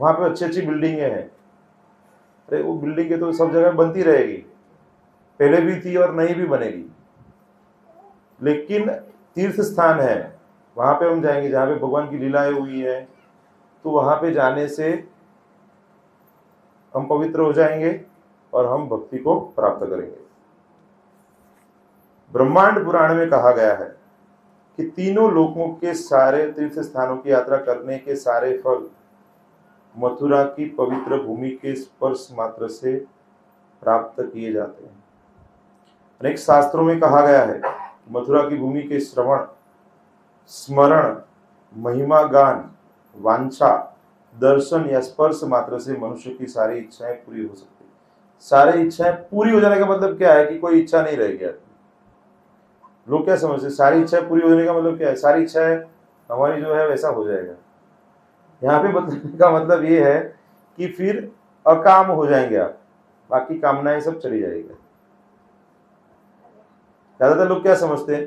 वहाँ पे अच्छी अच्छी बिल्डिंगें हैं। अरे, वो बिल्डिंगें तो सब जगह बनती रहेगी। पहले भी थी और नई भी बनेगी। लेकिन तीर्थ स्थान है। वहाँ पे हम जाएँगे, जहाँ पे भगवान की लीलाएँ हुई है। तो वहाँ पे जाने से हम पवित्र हो जाएँगे और हम भक्ति को प्राप्त करेंगे। ब्रह्मांड पुराण में कहा गया है कि तीनों लोकों के सारे तीर्थ स्थानों की यात्रा करने के सारे फल मथुरा की पवित्र भूमि के स्पर्श मात्र से प्राप्त किए जाते हैं। अनेक शास्त्रों में कहा गया है, मथुरा की भूमि के श्रवण, स्मरण, महिमा, गान, वांछा, दर्शन या स्पर्श मात्र से मनुष्य की सारी इच्छाएँ पूरी हो सकती सारी इच्छाएँ पूरी हो जाने का मतलब क्या है कि कोई इच्छा नहीं रह गया? लोग क्या समझते सारी इच्छाएँ पूरी होने का मतलब क्या है? सारी इच्छाएँ हमारी जो है वैसा हो जाएगा। यहाँ पे बताने का मतलब ये है कि फिर अकाम हो जाएँगे आप। बाकी कामनाएँ सब चली जाएगी। ज़्यादातर लोग क्या समझते हैं?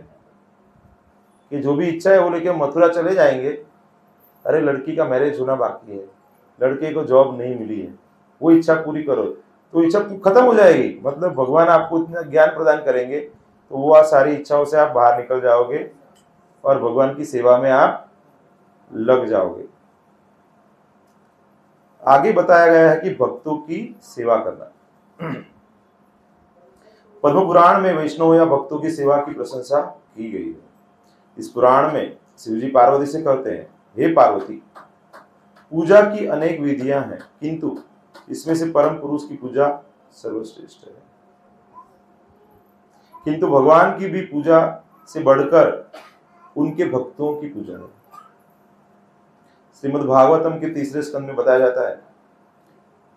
कि जो भी इच्छा है वो लेके मथुरा चले जाएँगे। अरे, लड़की का मैरिज होना बाकी है। लड़के को जॉब नहीं मिली है। वो इच्छा पूरी करो। तो इच्छा खत्म हो जाएगी। मतलब भगवान आपको इतना ज्ञान प्रदान करेंगे तो वो सारी इच्छाओं से आप बाहर निकल जाओगे और भगवान की सेवा में आप लग जाओगे। आगे बताया गया है कि भक्तों की सेवा करना। पद्म पुराण में वैष्णव या भक्तों की सेवा की प्रशंसा की गई है। इस पुराण में शिवजी पार्वती से कहते हैं, हे पार्वती, पूजा की अनेक विधियाँ हैं, किंतु इसमें से परम पुरुष की पूजा सर्वश्रेष्ठ है। किंतु भगवान की भी पूजा से बढ़कर उनके भक्तों की पूजा है। श्रीमद् भागवतम के तीसरे स्कंद में बताया जाता है।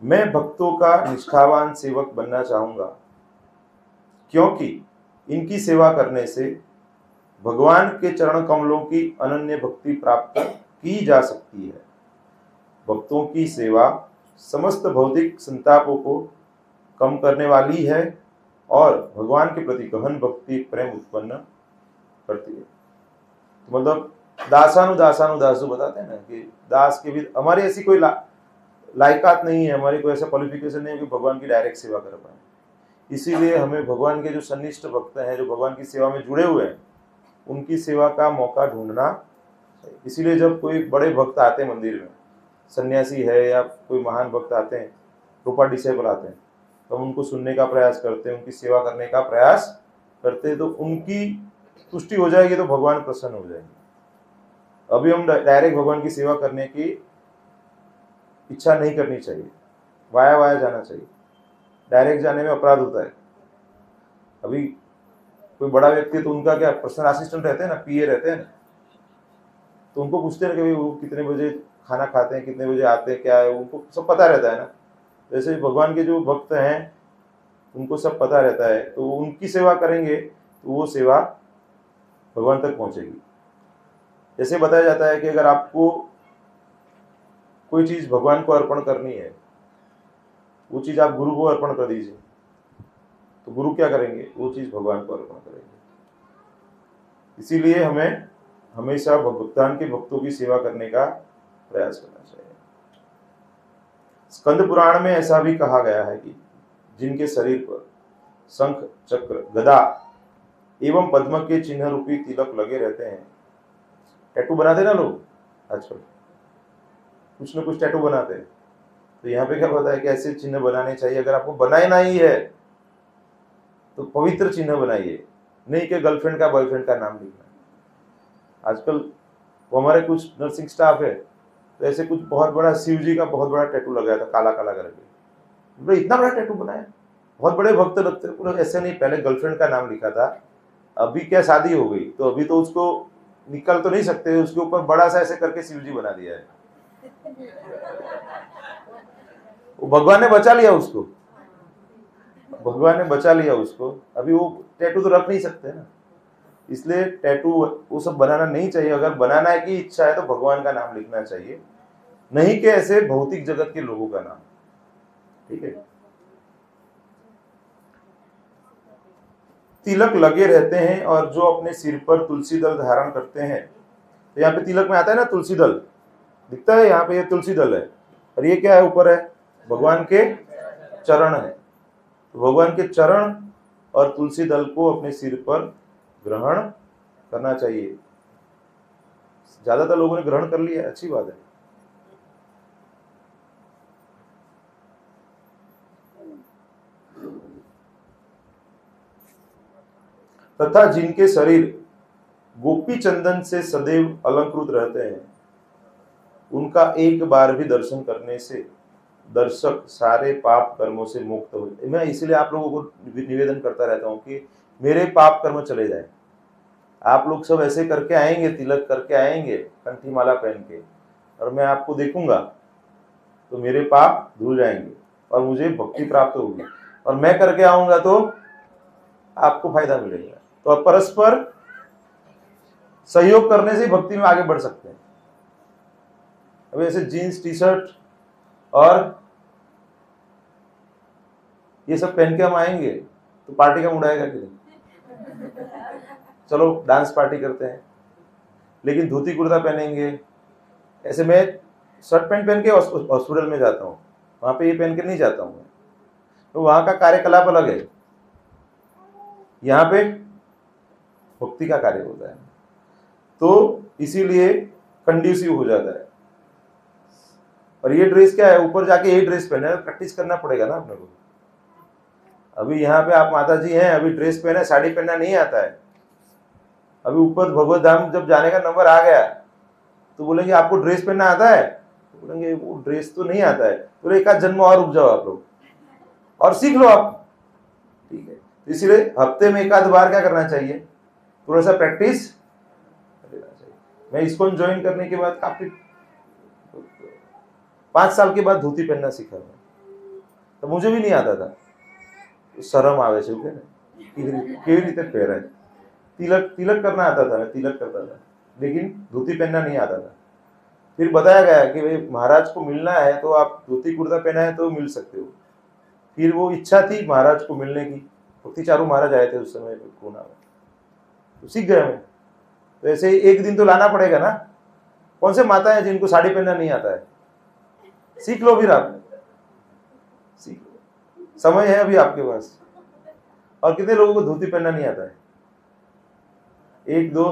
मैं भक्तों का निष्ठावान सेवक बनना चाहूँगा, क्योंकि इनकी सेवा करने से भगवान के चरण कमलों की अनन्य भक्ति प्राप्त की जा सकती है। भक्तों की सेवा समस्त भौतिक संतापों को कम करने वाली है और भगवान के प्रति गहन भक्ति, प्रेम उत्पन्न करती है। तो मतलब दासानुदासानुदास जो बताते हैं ना कि दास के भी हमारी ऐसी कोई ला, लायकात नहीं है हमारी कोई ऐसा क्वालिफिकेशन नहीं है कि भगवान की डायरेक्ट सेवा कर पाए। इसीलिए हमें भगवान के जो सन्निष्ठ भक्त हैं जो भगवान की सेवा में जुड़े हुए हैं उनकी सेवा का मौका ढूंढना इसीलिए जब कोई बड़े भक्त आते हैं मंदिर में सन्यासी है या कोई महान भक्त आते हैं रूपा डिसेबल आते हैं तो हम उनको सुनने का प्रयास करते हैं उनकी सेवा करने का प्रयास करते हैं तो उनकी तुष्टि हो जाएगी तो भगवान प्रसन्न हो जाएँगे। अभी हम डायरेक्ट भगवान की सेवा करने की इच्छा नहीं करनी चाहिए। वाया वाया जाना चाहिए। डायरेक्ट जाने में अपराध होता है। अभी कोई बड़ा व्यक्ति तो उनका क्या पर्सनल असिस्टेंट रहते हैं ना? पीए रहते हैं ना? तो उनको पूछते हैं कि वो कितने बजे खाना खाते हैं, कितने बजे आते हैं, क्या है? उनको सब पता रहता है ना। जैसे भगवान के जो भक्त हैं, उनको सब पता रहता है। तो उनकी सेवा करेंगे तो वो सेवा भगवान तक पहुंचेगी। जैसे बताया जाता है कि अगर आपको कोई चीज़ भगवान को अर्पण करनी है, वो चीज़ आप गुरु को अर्पण कर दीजिए तो गुरु क्या करेंगे? वो चीज़ भगवान को अर्पण करेंगे। इसीलिए हमें हमेशा भगवान के भक्तों की सेवा करने का प्रयास करना चाहिए। स्कंद पुराण में ऐसा भी कहा गया है कि जिनके शरीर पर शंख, चक्र, गदा एवं पद्म के चिन्ह रूपी तिलक लगे रहते हैं टैटू बनाते ना लोग? आजकल। कुछ ना कुछ टैटू बनाते हैं। तो यहाँ पे क्या है कि ऐसे चिन्ह बनाने चाहिए। अगर आपको बनाना ही है तो पवित्र चिन्ह बनाइए। नहीं कि गर्लफ्रेंड का बॉयफ्रेंड का नाम लिखना। आजकल वो हमारे कुछ नर्सिंग स्टाफ है तो ऐसे कुछ बहुत बड़ा शिव जी का बहुत बड़ा टैटू लगाया था, काला काला करके। बोले इतना बड़ा टैटू बनाया। बहुत बड़े भक्त लगते ऐसे नहीं, पहले गर्लफ्रेंड का नाम लिखा था। अभी क्या शादी हो गई? तो अभी तो उसको निकल तो नहीं सकते, उसके ऊपर बड़ा सा ऐसे करके शिव जी बना दिया है। वो भगवान ने बचा लिया उसको। भगवान ने बचा लिया उसको। अभी वो टैटू तो रख नहीं सकते ना। इसलिए टैटू वो सब बनाना नहीं चाहिए। अगर बनाना है की इच्छा है तो भगवान का नाम लिखना चाहिए। नहीं कि ऐसे भौतिक जगत के लोगों का नाम। ठीक है? तिलक लगे रहते हैं और जो अपने सिर पर तुलसी दल धारण करते हैं। तो यहाँ पे तिलक में आता है ना तुलसी दल? दिखता है यहाँ पे ये तुलसी दल है। और ये क्या है ऊपर है? भगवान के चरण है। तो भगवान के चरण और तुलसी दल को अपने सिर पर ग्रहण करना चाहिए। ज़्यादातर लोगों ने ग्रहण कर लिया अच्छी बात है। तथा जिनके शरीर गोपी चंदन से सदैव अलंकृत रहते हैं, उनका एक बार भी दर्शन करने से दर्शक सारे पाप कर्मों से मुक्त हो जाए मैं इसलिए आप लोगों को निवेदन करता रहता हूँ कि मेरे पाप कर्म चले जाए। आप लोग सब ऐसे करके आएँगे, तिलक करके आएँगे कंठी माला पहन के, और मैं आपको देखूँगा तो मेरे पाप धुल जाएँगे और मुझे भक्ति प्राप्त होगी। और मैं करके आऊँगा तो आपको फ़ायदा मिलेगा। तो आप परस्पर सहयोग करने से भक्ति में आगे बढ़ सकते हैं। अभी ऐसे जीन्स टी शर्ट और ये सब पहन के हम आएँगे तो पार्टी का मूड आएगा कि नहीं? चलो, डांस पार्टी करते हैं। लेकिन धोती कुर्ता पहनेंगे। ऐसे मैं शर्ट पैंट पहन के हॉस्पिटल में जाता हूँ। वहाँ पे ये पहन के नहीं जाता हूँ तो वहाँ का कार्यकलाप अलग है। यहाँ पे भक्ति का कार्य होता है। तो इसीलिए कंड्यूसिव हो जाता है। और ये ड्रेस क्या है? ऊपर जाके ये ड्रेस पहने प्रैक्टिस करना पड़ेगा ना अपने को। अभी यहाँ पे आप माता जी हैं, अभी ड्रेस पहने साड़ी पहनना नहीं आता है। अभी ऊपर भगवत धाम जब जाने का नंबर आ गया तो बोलेंगे, आपको ड्रेस पहनना आता है? तो बोलेंगे, वो ड्रेस तो नहीं आता है। तो एक आध जन्म और रुक जाओ आप लोग। और सीख लो आप। ठीक है। तो इसीलिए हफ़्ते में एक आध बार क्या करना चाहिए? थोड़ा सा प्रैक्टिस मैं इसको ज्वाइन करने के बाद काफी पांच साल के बाद धोती पहनना सीखा मैं तो मुझे भी नहीं आता था શરમ આવે છે એવું કે ને કેવી રીતે પહેરાય तिलक तिलक करना आता था मैं तिलक करता था लेकिन धोती पहनना नहीं आता था फिर बताया गया कि भाई महाराज को मिलना है तो आप धोती कुर्ता पहना है तो मिल सकते हो फिर वो इच्छा थी महाराज को मिलने की भक्ति चारू महाराज आए थे उस समय पूना में तो सीख गया मैं तो ऐसे एक दिन तो लाना पड़ेगा ना कौन से माता है जिनको साड़ी पहनना नहीं आता है सीख लो फिर आप सीख लो समय है अभी आपके पास और कितने लोगों को धोती पहनना नहीं आता है एक दो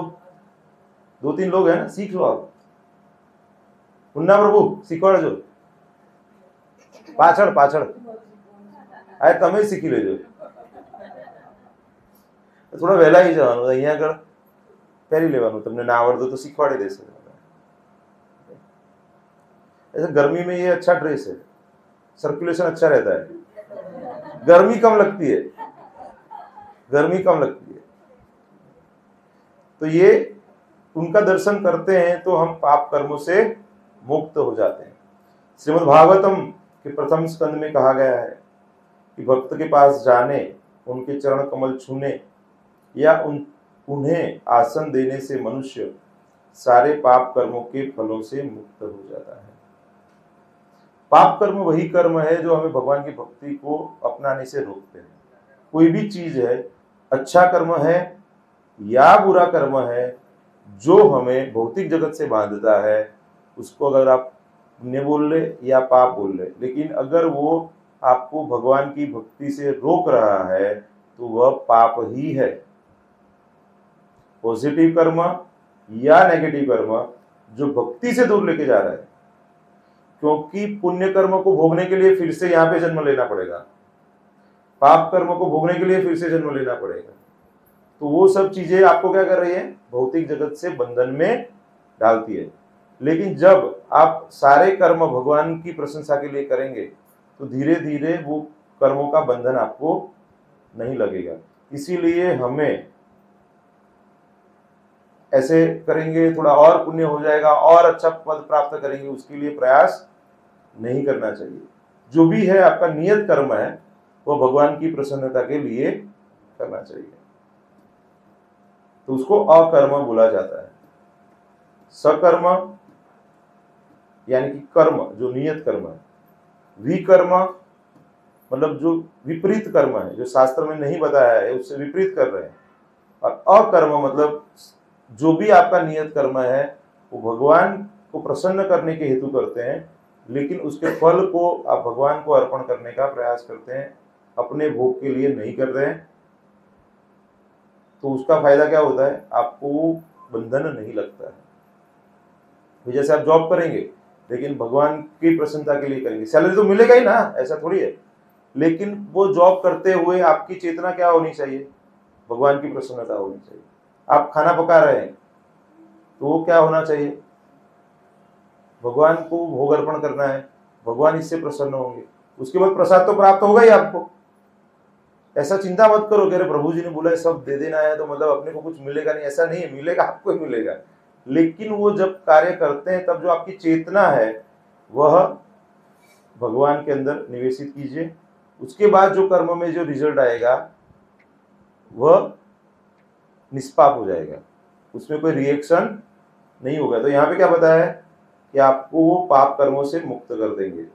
दो तीन लोग हैं ना सीख लो आप मुन्ना प्रभु શીખવાડજો પાછળ પાછળ આ તમે શીખી લેજો થોડા વહેલા આવી જવાનું અહીંયા આગળ પહેરી લેવાનું તમને ના આવડતું તો શીખવાડી દેશે ऐसे गर्मी में ये अच्छा ड्रेस है सर्कुलेशन अच्छा रहता है गर्मी कम लगती है गर्मी कम लगती है तो ये उनका दर्शन करते हैं तो हम पाप कर्मों से मुक्त हो जाते हैं श्रीमद् भागवतम के प्रथम स्कंद में कहा गया है कि भक्त के पास जाने उनके चरण कमल छूने या उन, उन्हें आसन देने से मनुष्य सारे पाप कर्मों के फलों से मुक्त हो जाता है। पाप कर्म वही कर्म है जो हमें भगवान की भक्ति को अपनाने से रोकते हैं। कोई भी चीज़ है अच्छा कर्म है या बुरा कर्म है, जो हमें भौतिक जगत से बांधता है, उसको अगर आप पुण्य बोल ले या पाप बोल ले, लेकिन अगर वो आपको भगवान की भक्ति से रोक रहा है तो वह पाप ही है। पॉजिटिव कर्म या नेगेटिव कर्म जो भक्ति से दूर लेके जा रहा है। क्योंकि पुण्य कर्म को भोगने के लिए फिर से यहाँ पे जन्म लेना पड़ेगा। पाप कर्म को भोगने के लिए फिर से जन्म लेना पड़ेगा। तो वो सब चीज़ें आपको क्या कर रही है? भौतिक जगत से बंधन में डालती है। लेकिन जब आप सारे कर्म भगवान की प्रशंसा के लिए करेंगे तो धीरे धीरे वो कर्मों का बंधन आपको नहीं लगेगा। इसीलिए हमें ऐसे करेंगे, थोड़ा और पुण्य हो जाएगा, और अच्छा पद प्राप्त करेंगे, उसके लिए प्रयास नहीं करना चाहिए। जो भी है, आपका नियत कर्म है, वो भगवान की प्रसन्नता के लिए करना चाहिए। तो उसको अकर्म बोला जाता है। सकर्म, यानी कि कर्म, जो नियत कर्म है। विकर्म मतलब जो विपरीत कर्म है, जो शास्त्र में नहीं बताया है, उससे विपरीत कर रहे हैं। और अकर्म मतलब जो भी आपका नियत कर्म है, वो भगवान को प्रसन्न करने के हेतु करते हैं, लेकिन उसके फल को आप भगवान को अर्पण करने का प्रयास करते हैं, अपने भोग के लिए नहीं कर रहे हैं तो उसका फ़ायदा क्या होता है? आपको बंधन नहीं लगता है। तो जैसे आप जॉब करेंगे, लेकिन भगवान की प्रसन्नता के लिए करेंगे। सैलरी तो मिलेगा ही ना, ऐसा थोड़ी है। लेकिन वो जॉब करते हुए आपकी चेतना क्या होनी चाहिए? भगवान की प्रसन्नता होनी चाहिए। आप खाना पका रहे हैं तो वो क्या होना चाहिए? भगवान को भोग अर्पण करना है, भगवान इससे प्रसन्न होंगे। उसके बाद प्रसाद तो प्राप्त होगा ही आपको। ऐसा चिंता मत करो कि अरे प्रभु जी ने बोला है, सब दे देना है तो मतलब अपने को कुछ मिलेगा नहीं, ऐसा नहीं है, मिलेगा, आपको ही मिलेगा। लेकिन वो जब कार्य करते हैं, तब जो आपकी चेतना है, वह भगवान के अंदर निवेशित कीजिए। उसके बाद जो कर्म में जो रिज़ल्ट आएगा, वह निष्पाप हो जाएगा। उसमें कोई रिएक्शन नहीं होगा। तो यहाँ पे क्या बताया है कि आपको वो पाप कर्मों से मुक्त कर देंगे।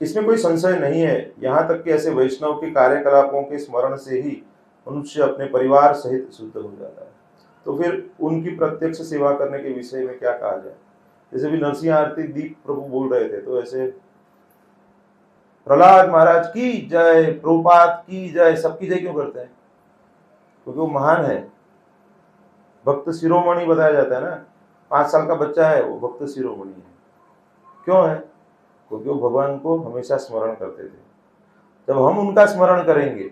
इसमें कोई संशय नहीं है। यहाँ तक कि ऐसे वैष्णव के कार्यकलापों के स्मरण से ही मनुष्य अपने परिवार सहित शुद्ध हो जाता है। तो फिर उनकी प्रत्यक्ष सेवा करने के विषय में क्या कहा जाए? जैसे भी नरसिंह आरती दीप प्रभु बोल रहे थे तो ऐसे प्रहलाद महाराज की जय प्रोपात की जय, सबकी जय क्यों करते हैं? क्योंकि वो महान है। भक्त शिरोमणि बताया जाता है ना, पाँच साल का बच्चा है, वो भक्त शिरोमणि है। क्यों है? क्योंकि वो भगवान को हमेशा स्मरण करते थे। जब हम उनका स्मरण करेंगे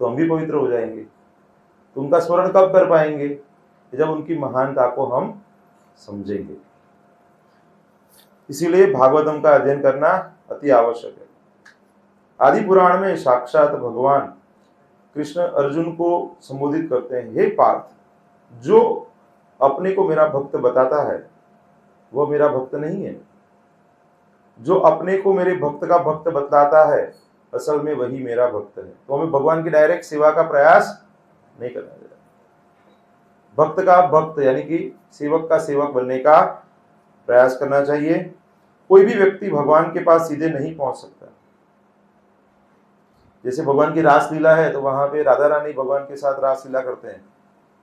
तो हम भी पवित्र हो जाएँगे। तो उनका स्मरण कब कर पाएँगे? जब उनकी महानता को हम समझेंगे। इसीलिए भागवतम का अध्ययन करना अति आवश्यक है। आदि पुराण में साक्षात भगवान कृष्ण अर्जुन को संबोधित करते हैं, हे पार्थ, जो अपने को मेरा भक्त बताता है, वह मेरा भक्त नहीं है। जो अपने को मेरे भक्त का भक्त बतलाता है, असल में वही मेरा भक्त है। तो हमें भगवान की डायरेक्ट सेवा का प्रयास नहीं करना चाहिए। भक्त का भक्त, यानी कि सेवक का सेवक बनने का प्रयास करना चाहिए। कोई भी व्यक्ति भगवान के पास सीधे नहीं पहुँच सकता। जैसे भगवान की रासलीला है तो वहाँ पे राधा रानी भगवान के साथ रासलीला करते हैं।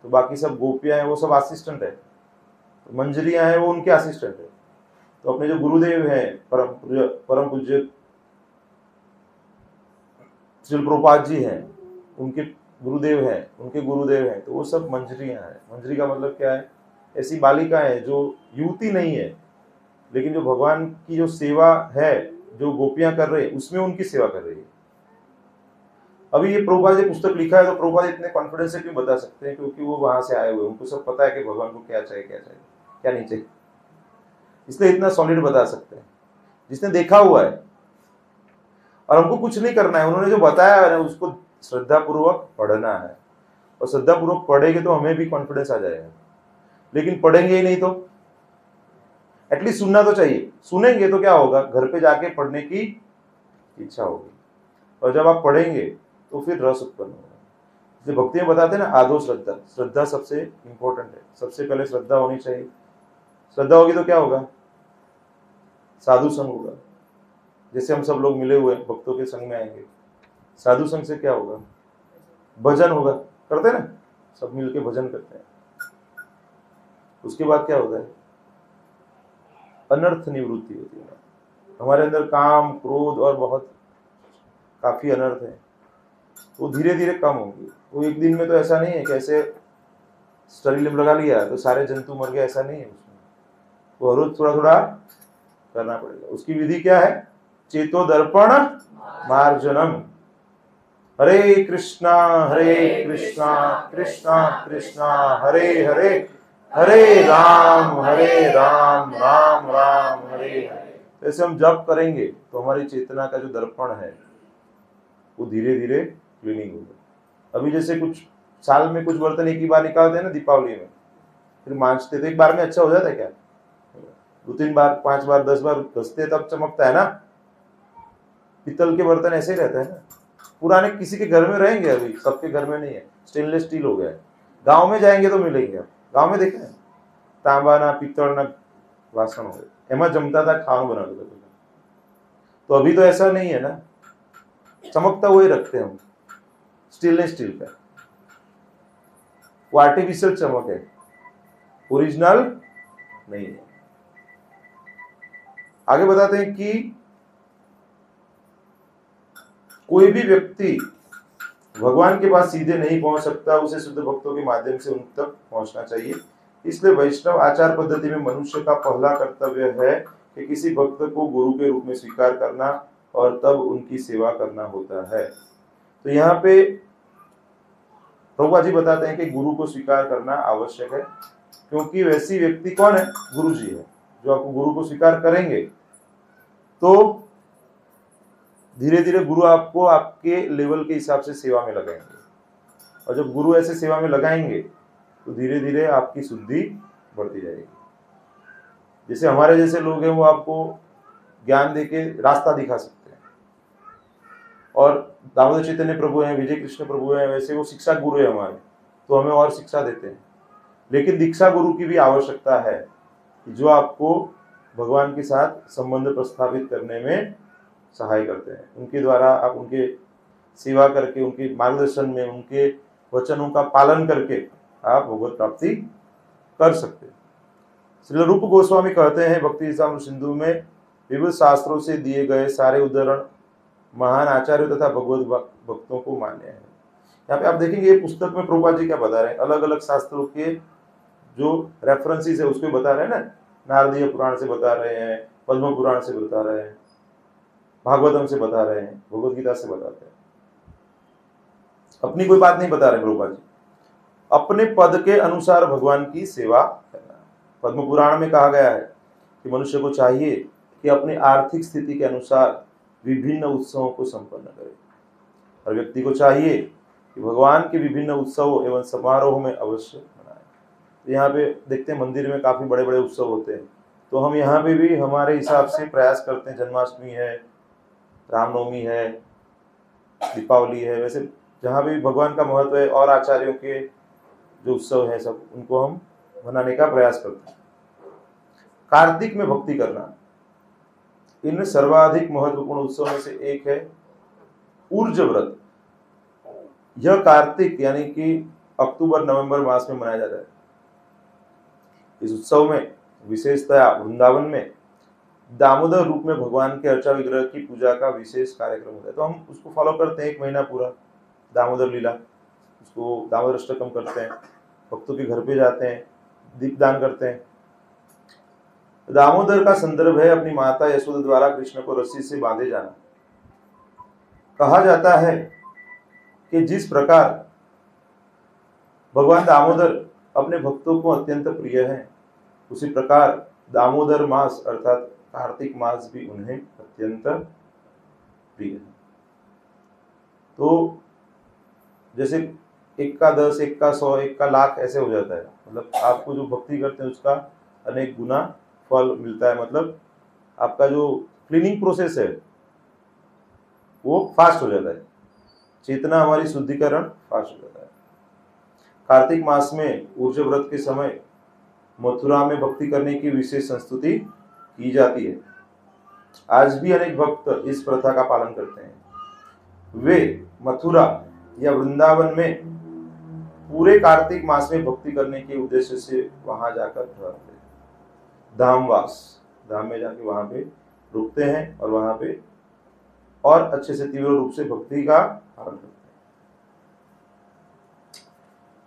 तो बाकी सब गोपियाँ हैं, वो सब असिस्टेंट है। तो मंजरियाँ हैं, वो उनके असिस्टेंट है। तो अपने जो गुरुदेव हैं, परम परम पूज्य श्री प्रपात जी हैं, उनके गुरुदेव हैं, उनके गुरुदेव हैं तो वो सब मंजरियाँ हैं। मंजरी का मतलब क्या है? ऐसी बालिका है जो युवती नहीं है, लेकिन जो भगवान की जो सेवा है, जो गोपियाँ कर रहे हैं, उसमें उनकी सेवा कर रही है। अभी ये प्रभुपाद ने पुस्तक लिखा है तो प्रभुपाद इतने कॉन्फिडेंस से क्यों बता सकते हैं? क्योंकि वो वहाँ से आए हुए उनको सब पता है कि भगवान को क्या चाहिए क्या चाहिए, क्या नहीं चाहिए। इसलिए इतना सॉलिड बता सकते हैं। जिसने देखा हुआ है। और हमको कुछ नहीं करना है। उन्होंने जो बताया है उसको श्रद्धा पूर्वक पढ़ना है। और श्रद्धा पूर्वक पढ़ेंगे तो हमें भी कॉन्फिडेंस आ जाएगा। लेकिन पढ़ेंगे ही नहीं तो? एटलीस्ट सुनना तो चाहिए। सुनेंगे तो क्या होगा? घर पे जाके पढ़ने की इच्छा होगी। और जब आप पढ़ेंगे तो फिर रस उत्पन्न होगा। जो भक्ति में बताते हैं ना, आदो श्रद्धा। श्रद्धा सबसे इंपॉर्टेंट है। सबसे पहले श्रद्धा होनी चाहिए। श्रद्धा होगी तो क्या होगा? साधु संग होगा। जैसे हम सब लोग मिले हुए भक्तों के संग में आएँगे। साधु संग से क्या होगा? भजन होगा। करते हैं ना? सब मिलके भजन करते हैं। उसके बाद क्या होता है? अनर्थ निवृत्ति होती है। हमारे अंदर काम, क्रोध और बहुत काफ़ी अनर्थ है। वो धीरे धीरे कम होंगे। वो एक दिन में तो ऐसा नहीं है कि ऐसे स्टरी लगा लिया तो सारे जंतु मर गए, ऐसा नहीं है उसमें। वो हर रोज थोड़ा थोड़ा करना पड़ेगा। उसकी विधि क्या है? चेतो दर्पण मार्जनम। हरे कृष्णा हरे कृष्णा कृष्णा कृष्णा, हरे हरे हरे राम हरे राम राम राम, हरे हरे। ऐसे हम जब करेंगे तो हमारी चेतना का जो दर्पण है, वो धीरे धीरे क्लीनिंग होगा अभी जैसे कुछ साल में कुछ बर्तन एक ही बार निकालते हैं ना दीपावली में फिर मांझते तो एक बार में अच्छा हो जाता है क्या दो तीन बार पांच बार दस बार घसते तब चमकता है ना पित्तल के बर्तन ऐसे ही रहता है ना पुराने किसी के घर में रहेंगे अभी सबके घर में नहीं है स्टेनलेस स्टील हो गया गांव में जाएंगे तो मिलेंगे आप गांव में देखे तांबा ना पित्तल ना वासन हो એમાં જમતા था ખાવાનું बनाते थे तो अभी तो ऐसा नहीं है ना चमकता हुआ ही रखते स्टीलनेस स्टील का। वो आर्टिफिशियल चमक है। ओरिजिनल नहीं है। आगे बताते हैं कि कोई भी व्यक्ति भगवान के पास सीधे नहीं पहुँच सकता, उसे शुद्ध भक्तों के माध्यम से उन तक पहुँचना चाहिए। इसलिए वैष्णव आचार पद्धति में मनुष्य का पहला कर्तव्य है कि किसी भक्त को गुरु के रूप में स्वीकार करना और तब उनकी सेवा करना होता है। तो यहाँ पे प्रभुपा जी बताते हैं कि गुरु को स्वीकार करना आवश्यक है, क्योंकि वैसी व्यक्ति कौन है? गुरु जी है। जो आपको गुरु को स्वीकार करेंगे तो धीरे धीरे गुरु आपको आपके लेवल के हिसाब से सेवा में लगाएँगे। और जब गुरु ऐसे सेवा में लगाएँगे तो धीरे धीरे आपकी शुद्धि बढ़ती जाएगी। जैसे हमारे जैसे लोग हैं, वो आपको ज्ञान देके रास्ता दिखा सकते और दामोदर चैतन्य प्रभु हैं, विजय कृष्ण प्रभु हैं, वैसे वो शिक्षा गुरु है हमारे तो हमें और शिक्षा देते हैं। लेकिन दीक्षा गुरु की भी आवश्यकता है जो आपको भगवान के साथ संबंध प्रस्थापित करने में सहाय करते हैं। उनके द्वारा आप उनके सेवा करके, उनके मार्गदर्शन में, उनके वचनों का पालन करके आप भगवत प्राप्ति कर सकते हैं। श्री रूप गोस्वामी कहते हैं, भक्ति सिंधु में विविध शास्त्रों से दिए गए सारे उदाहरण महान आचार्य तथा भगवत भक्तों को मान्य है। यहाँ पे आप देखेंगे, ये पुस्तक में प्रभुपा जी क्या बता रहे हैं? अलग अलग शास्त्रों के जो रेफरेंसेस है उसको बता रहे हैं ना? नारदीय पुराण से बता रहे हैं, पद्म पुराण से बता रहे हैं, भागवतम से बता रहे हैं भगवत गीता से बताते हैं। अपनी कोई बात नहीं बता रहे प्रभुपा जी। अपने पद के अनुसार भगवान की सेवा करना। पद्म पुराण में कहा गया है कि मनुष्य को चाहिए कि अपनी आर्थिक स्थिति के अनुसार विभिन्न उत्सवों को संपन्न करे। हर व्यक्ति को चाहिए कि भगवान के विभिन्न उत्सवों एवं समारोह में अवश्य मनाए। तो यहाँ पे देखते हैं, मंदिर में काफ़ी बड़े बड़े उत्सव होते हैं। तो हम यहाँ पे भी हमारे हिसाब से प्रयास करते हैं। जन्माष्टमी है, रामनवमी है, दीपावली है, वैसे जहाँ भी भगवान का महत्व है और आचार्यों के जो उत्सव है सब, उनको हम मनाने का प्रयास करते हैं। कार्तिक में भक्ति करना। इन सर्वाधिक महत्वपूर्ण उत्सव में से एक है ऊर्ज व्रत यह कार्तिक यानी कि अक्टूबर, नवंबर मास में मनाया जाता है। इस उत्सव में, विशेषतया वृंदावन में, दामोदर रूप में भगवान के अर्चा विग्रह की पूजा का विशेष कार्यक्रम होता है। तो हम उसको फॉलो करते हैं एक महीना पूरा, दामोदर लीला। उसको दामोदर अष्टकम करते हैं, भक्तों के घर पे जाते हैं, दीपदान करते हैं। दामोदर का संदर्भ है अपनी माता यशोदा द्वारा कृष्ण को रस्सी से बांधे जाना। कहा जाता है कि जिस प्रकार भगवान दामोदर अपने भक्तों को अत्यंत प्रिय है, उसी प्रकार दामोदर मास अर्थात कार्तिक मास भी उन्हें अत्यंत प्रिय है। तो जैसे एक का दस, एक का सौ, एक का लाख ऐसे हो जाता है। मतलब आपको जो भक्ति करते हैं उसका अनेक गुना फल मिलता है मतलब आपका जो क्लीनिंग प्रोसेस है, वो फास्ट हो जाता है। चेतना हमारी शुद्धिकरण फास्ट हो जाता है। कार्तिक मास में ऊर्जा व्रत के समय मथुरा में भक्ति करने की विशेष संस्तुति की जाती है। आज भी अनेक भक्त इस प्रथा का पालन करते हैं। वे मथुरा या वृंदावन में पूरे कार्तिक मास में भक्ति करने के उद्देश्य से वहाँ जाकर ठहरते धामवास। धाम में जाके वहाँ पे रुकते हैं और वहाँ पे और अच्छे से तीव्र रूप से भक्ति का पालन करते हैं।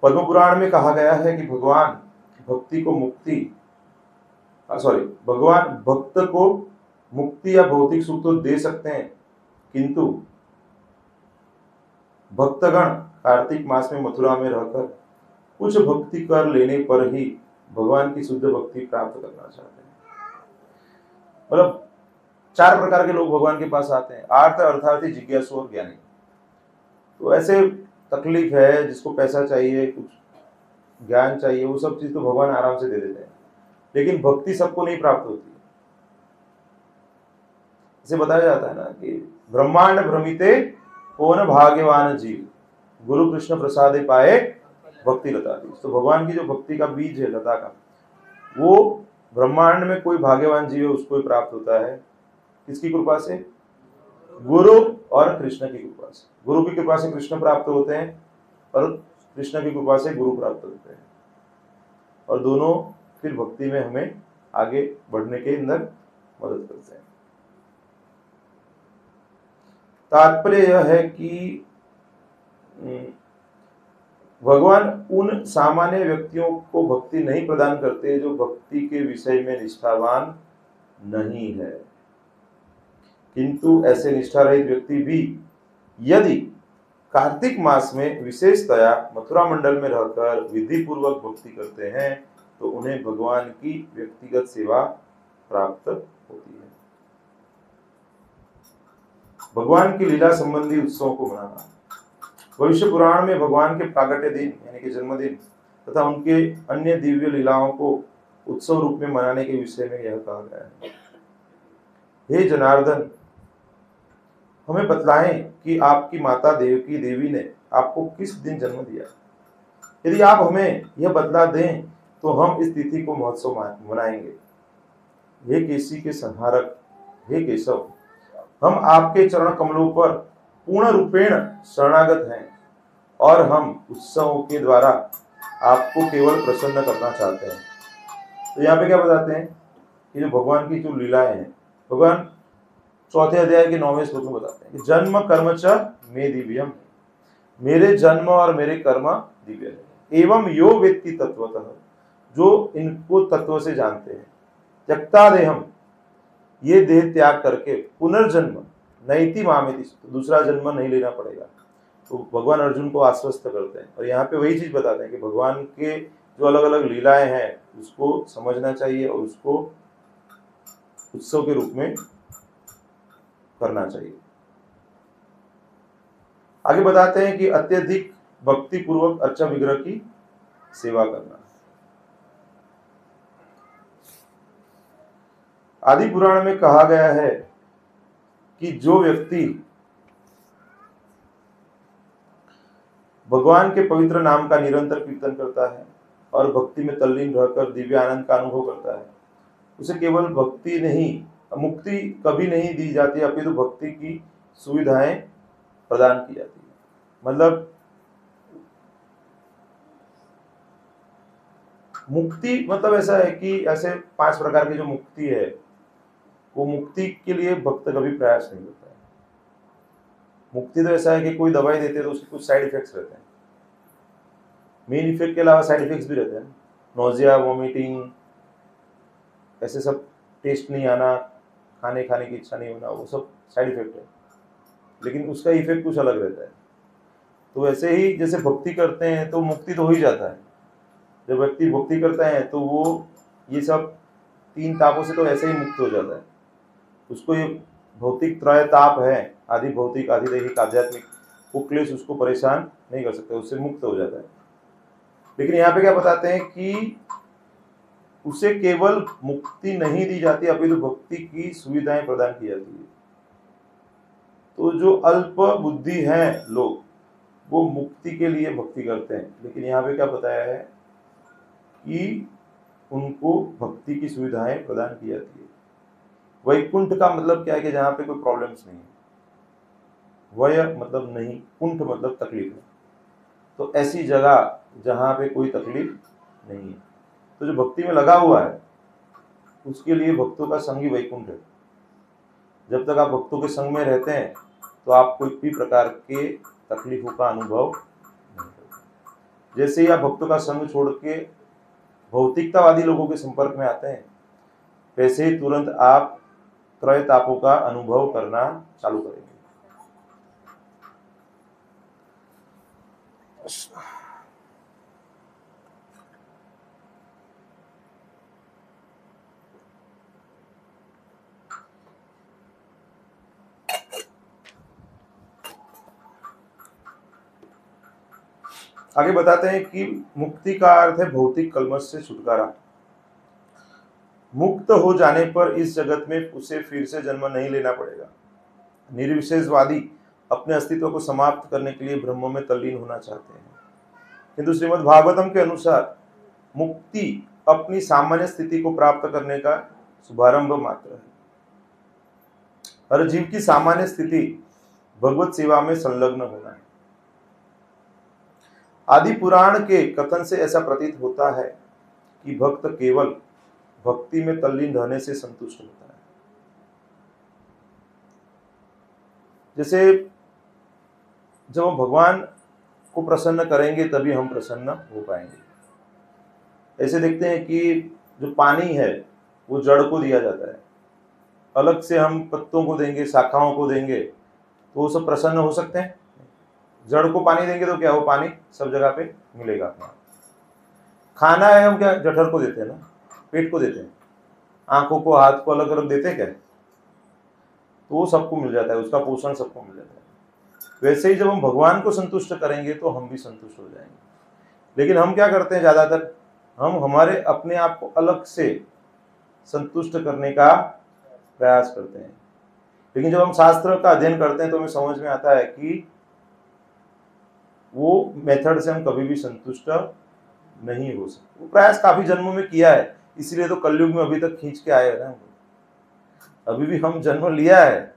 पद्म पुराण में कहा गया है कि भगवान भक्ति को मुक्ति सॉरी भगवान भक्त को मुक्ति या भौतिक सुख तो दे सकते हैं, किंतु भक्तगण कार्तिक मास में मथुरा में रहकर कुछ भक्ति कर लेने पर ही भगवान की शुद्ध भक्ति प्राप्त करना चाहते हैं। मतलब चार प्रकार के लोग भगवान के पास आते हैं। आर्थ, अर्थार्थी, जिज्ञासु और ज्ञानी। तो ऐसे तकलीफ़ है, जिसको पैसा चाहिए, कुछ ज्ञान चाहिए, वो सब चीज़ तो भगवान आराम से दे देते हैं। लेकिन भक्ति सबको नहीं प्राप्त होती। इसे बताया जाता है ना कि ब्रह्मांड भ्रमिते कौन भाग्यवान जीव। गुरु कृष्ण प्रसाद पाए भक्ति लता दी तो भगवान की जो भक्ति का बीज है लता का वो ब्रह्मांड में कोई भाग्यवान जीव है उसको ही प्राप्त होता है। किसकी कृपा से? गुरु और कृष्ण की कृपा से। गुरु की कृपा से कृष्ण प्राप्त होते हैं और कृष्ण की कृपा से गुरु प्राप्त होते हैं। और दोनों फिर भक्ति में हमें आगे बढ़ने के अंदर मदद करते हैं। तात्पर्य यह है कि हम्म, भगवान उन सामान्य व्यक्तियों को भक्ति नहीं प्रदान करते जो भक्ति के विषय में निष्ठावान नहीं है। किंतु ऐसे निष्ठा रहित व्यक्ति भी यदि कार्तिक मास में विशेषतया मथुरा मंडल में रहकर विधि पूर्वक भक्ति करते हैं तो उन्हें भगवान की व्यक्तिगत सेवा प्राप्त होती है। भगवान की लीला संबंधी उत्सवों को मनाना। भविष्य पुराण में भगवान के प्रागट्य दिन, यानी कि जन्मदिन, तथा उनके अन्य दिव्य लीलाओं को उत्सव रूप में मनाने के विषय में यह कहा गया है। हे जनार्दन, हमें बतलाएँ कि आपकी माता देवकी देवी ने आपको किस दिन जन्म दिया? यदि आप हमें यह बदला दें तो हम इस तिथि को महोत्सव मनाएँगे। हे केसी के संहारक, हे केशव, हम आपके चरण कमलों पर पूर्ण रूपेण शरणागत हैं। और हम उत्सवों के द्वारा आपको केवल प्रसन्न करना चाहते हैं। तो यहाँ पे क्या बताते हैं कि जो भगवान की जो लीलाएँ हैं, भगवान चौथे अध्याय के नौवें श्लोक में बताते हैं कि जन्म, कर्म च मे दिव्यम। मेरे जन्म और मेरे कर्म दिव्य है। एवं यो व्यक्ति तत्वतः, जो इनको तत्व से जानते हैं। त्यक्ता देहम, ये देह त्याग करके पुनर्जन्म, नैति मामिति तो दूसरा जन्म नहीं लेना पड़ेगा। तो भगवान अर्जुन को आश्वस्त करते हैं। और यहाँ पे वही चीज़ बताते हैं कि भगवान के जो अलग अलग लीलाएँ हैं, उसको समझना चाहिए और उसको उत्सव के रूप में करना चाहिए। आगे बताते हैं कि अत्यधिक भक्ति पूर्वक अच्छा विग्रह की सेवा करना। आदि पुराण में कहा गया है कि जो व्यक्ति भगवान के पवित्र नाम का निरंतर कीर्तन करता है और भक्ति में तल्लीन रहकर दिव्य आनंद का अनुभव करता है। उसे केवल भक्ति नहीं, मुक्ति कभी नहीं दी जाती, अपितु तो भक्ति की सुविधाएँ प्रदान की जाती है। मतलब मुक्ति मतलब ऐसा है कि ऐसे पाँच प्रकार की जो मुक्ति है, वो मुक्ति के लिए भक्त कभी प्रयास नहीं करता। मुक्ति तो ऐसा है कि कोई दवाई देते हैं तो उसके कुछ साइड इफेक्ट्स रहते हैं। मेन इफ़ेक्ट के अलावा साइड इफेक्ट्स भी रहते हैं। नोजिया वॉमिटिंग ऐसे सब टेस्ट नहीं आना, खाने खाने की इच्छा नहीं होना, वो सब साइड इफ़ेक्ट है। लेकिन उसका इफ़ेक्ट कुछ अलग रहता है। तो वैसे ही जैसे भक्ति करते हैं तो मुक्ति तो हो ही जाता है। जब व्यक्ति भक्ति करता है तो वो ये सब तीन तापों से तो ऐसे ही मुक्त हो जाता है। उसको ये भौतिक त्रय ताप है। आदि भौतिक आदि दैहिक, आध्यात्मिक, वो क्लेश उसको परेशान नहीं कर सकते, उससे मुक्त हो जाता है। लेकिन यहाँ पे क्या बताते हैं कि उसे केवल मुक्ति नहीं दी जाती अभी तो भक्ति की सुविधाएँ प्रदान की जाती है। तो जो अल्प बुद्धि हैं लोग, वो मुक्ति के लिए भक्ति करते हैं। लेकिन यहाँ पे क्या बताया है कि उनको भक्ति की सुविधाएँ प्रदान की जाती है। वैकुंठ का मतलब क्या है कि जहाँ पे कोई प्रॉब्लम्स नहीं है? वय मतलब नहीं, कुंठ मतलब तकलीफ़ है। तो ऐसी जगह जहाँ पे कोई तकलीफ़ नहीं है। तो जो भक्ति में लगा हुआ है, उसके लिए भक्तों का संग ही वैकुंठ है। जब तक आप भक्तों के संग में रहते हैं तो आप कोई भी प्रकार के तकलीफों का अनुभव नहीं करते। जैसे ही आप भक्तों का संग छोड़ के भौतिकतावादी लोगों के संपर्क में आते हैं, वैसे ही तुरंत आप त्रय तापों का अनुभव करना चालू करेंगे। आगे बताते हैं कि मुक्ति का अर्थ है भौतिक कलमश से छुटकारा। मुक्त हो जाने पर इस जगत में उसे फिर से जन्म नहीं लेना पड़ेगा। निर्विशेषवादी अपने अस्तित्व को समाप्त करने के लिए ब्रह्म में तल्लीन होना चाहते हैं। किंतु श्रीमद भागवतम के अनुसार मुक्ति अपनी सामान्य स्थिति को प्राप्त करने का शुभारंभ मात्र है। हर जीव की सामान्य स्थिति भगवत सेवा में संलग्न होना है। आदि पुराण के कथन से ऐसा प्रतीत होता है कि भक्त केवल भक्ति में तल्लीन रहने से संतुष्ट होता है। जैसे जब हम भगवान को प्रसन्न करेंगे, तभी हम प्रसन्न हो पाएँगे। ऐसे देखते हैं कि जो पानी है, वो जड़ को दिया जाता है। अलग से हम पत्तों को देंगे, शाखाओं को देंगे तो वो सब प्रसन्न हो सकते हैं? जड़ को पानी देंगे तो क्या वो पानी सब जगह पे मिलेगा अपना। खाना है हम क्या जठर को देते हैं ना, पेट को देते हैं। आँखों को, हाथ को अलग अलग देते हैं क्या? तो वो सबको मिल जाता है, उसका पोषण सबको मिल जाता है। वैसे ही जब हम भगवान को संतुष्ट करेंगे तो हम भी संतुष्ट हो जाएँगे। लेकिन हम क्या करते हैं ज़्यादातर? हम हमारे अपने आप को अलग से संतुष्ट करने का प्रयास करते हैं। लेकिन जब हम शास्त्र का अध्ययन करते हैं तो हमें समझ में आता है कि वो मेथड से हम कभी भी संतुष्ट नहीं हो सकते। वो प्रयास काफ़ी जन्मों में किया है, इसलिए तो कलयुग में अभी तक खींच के आए ना अभी भी हम जन्म लिया है,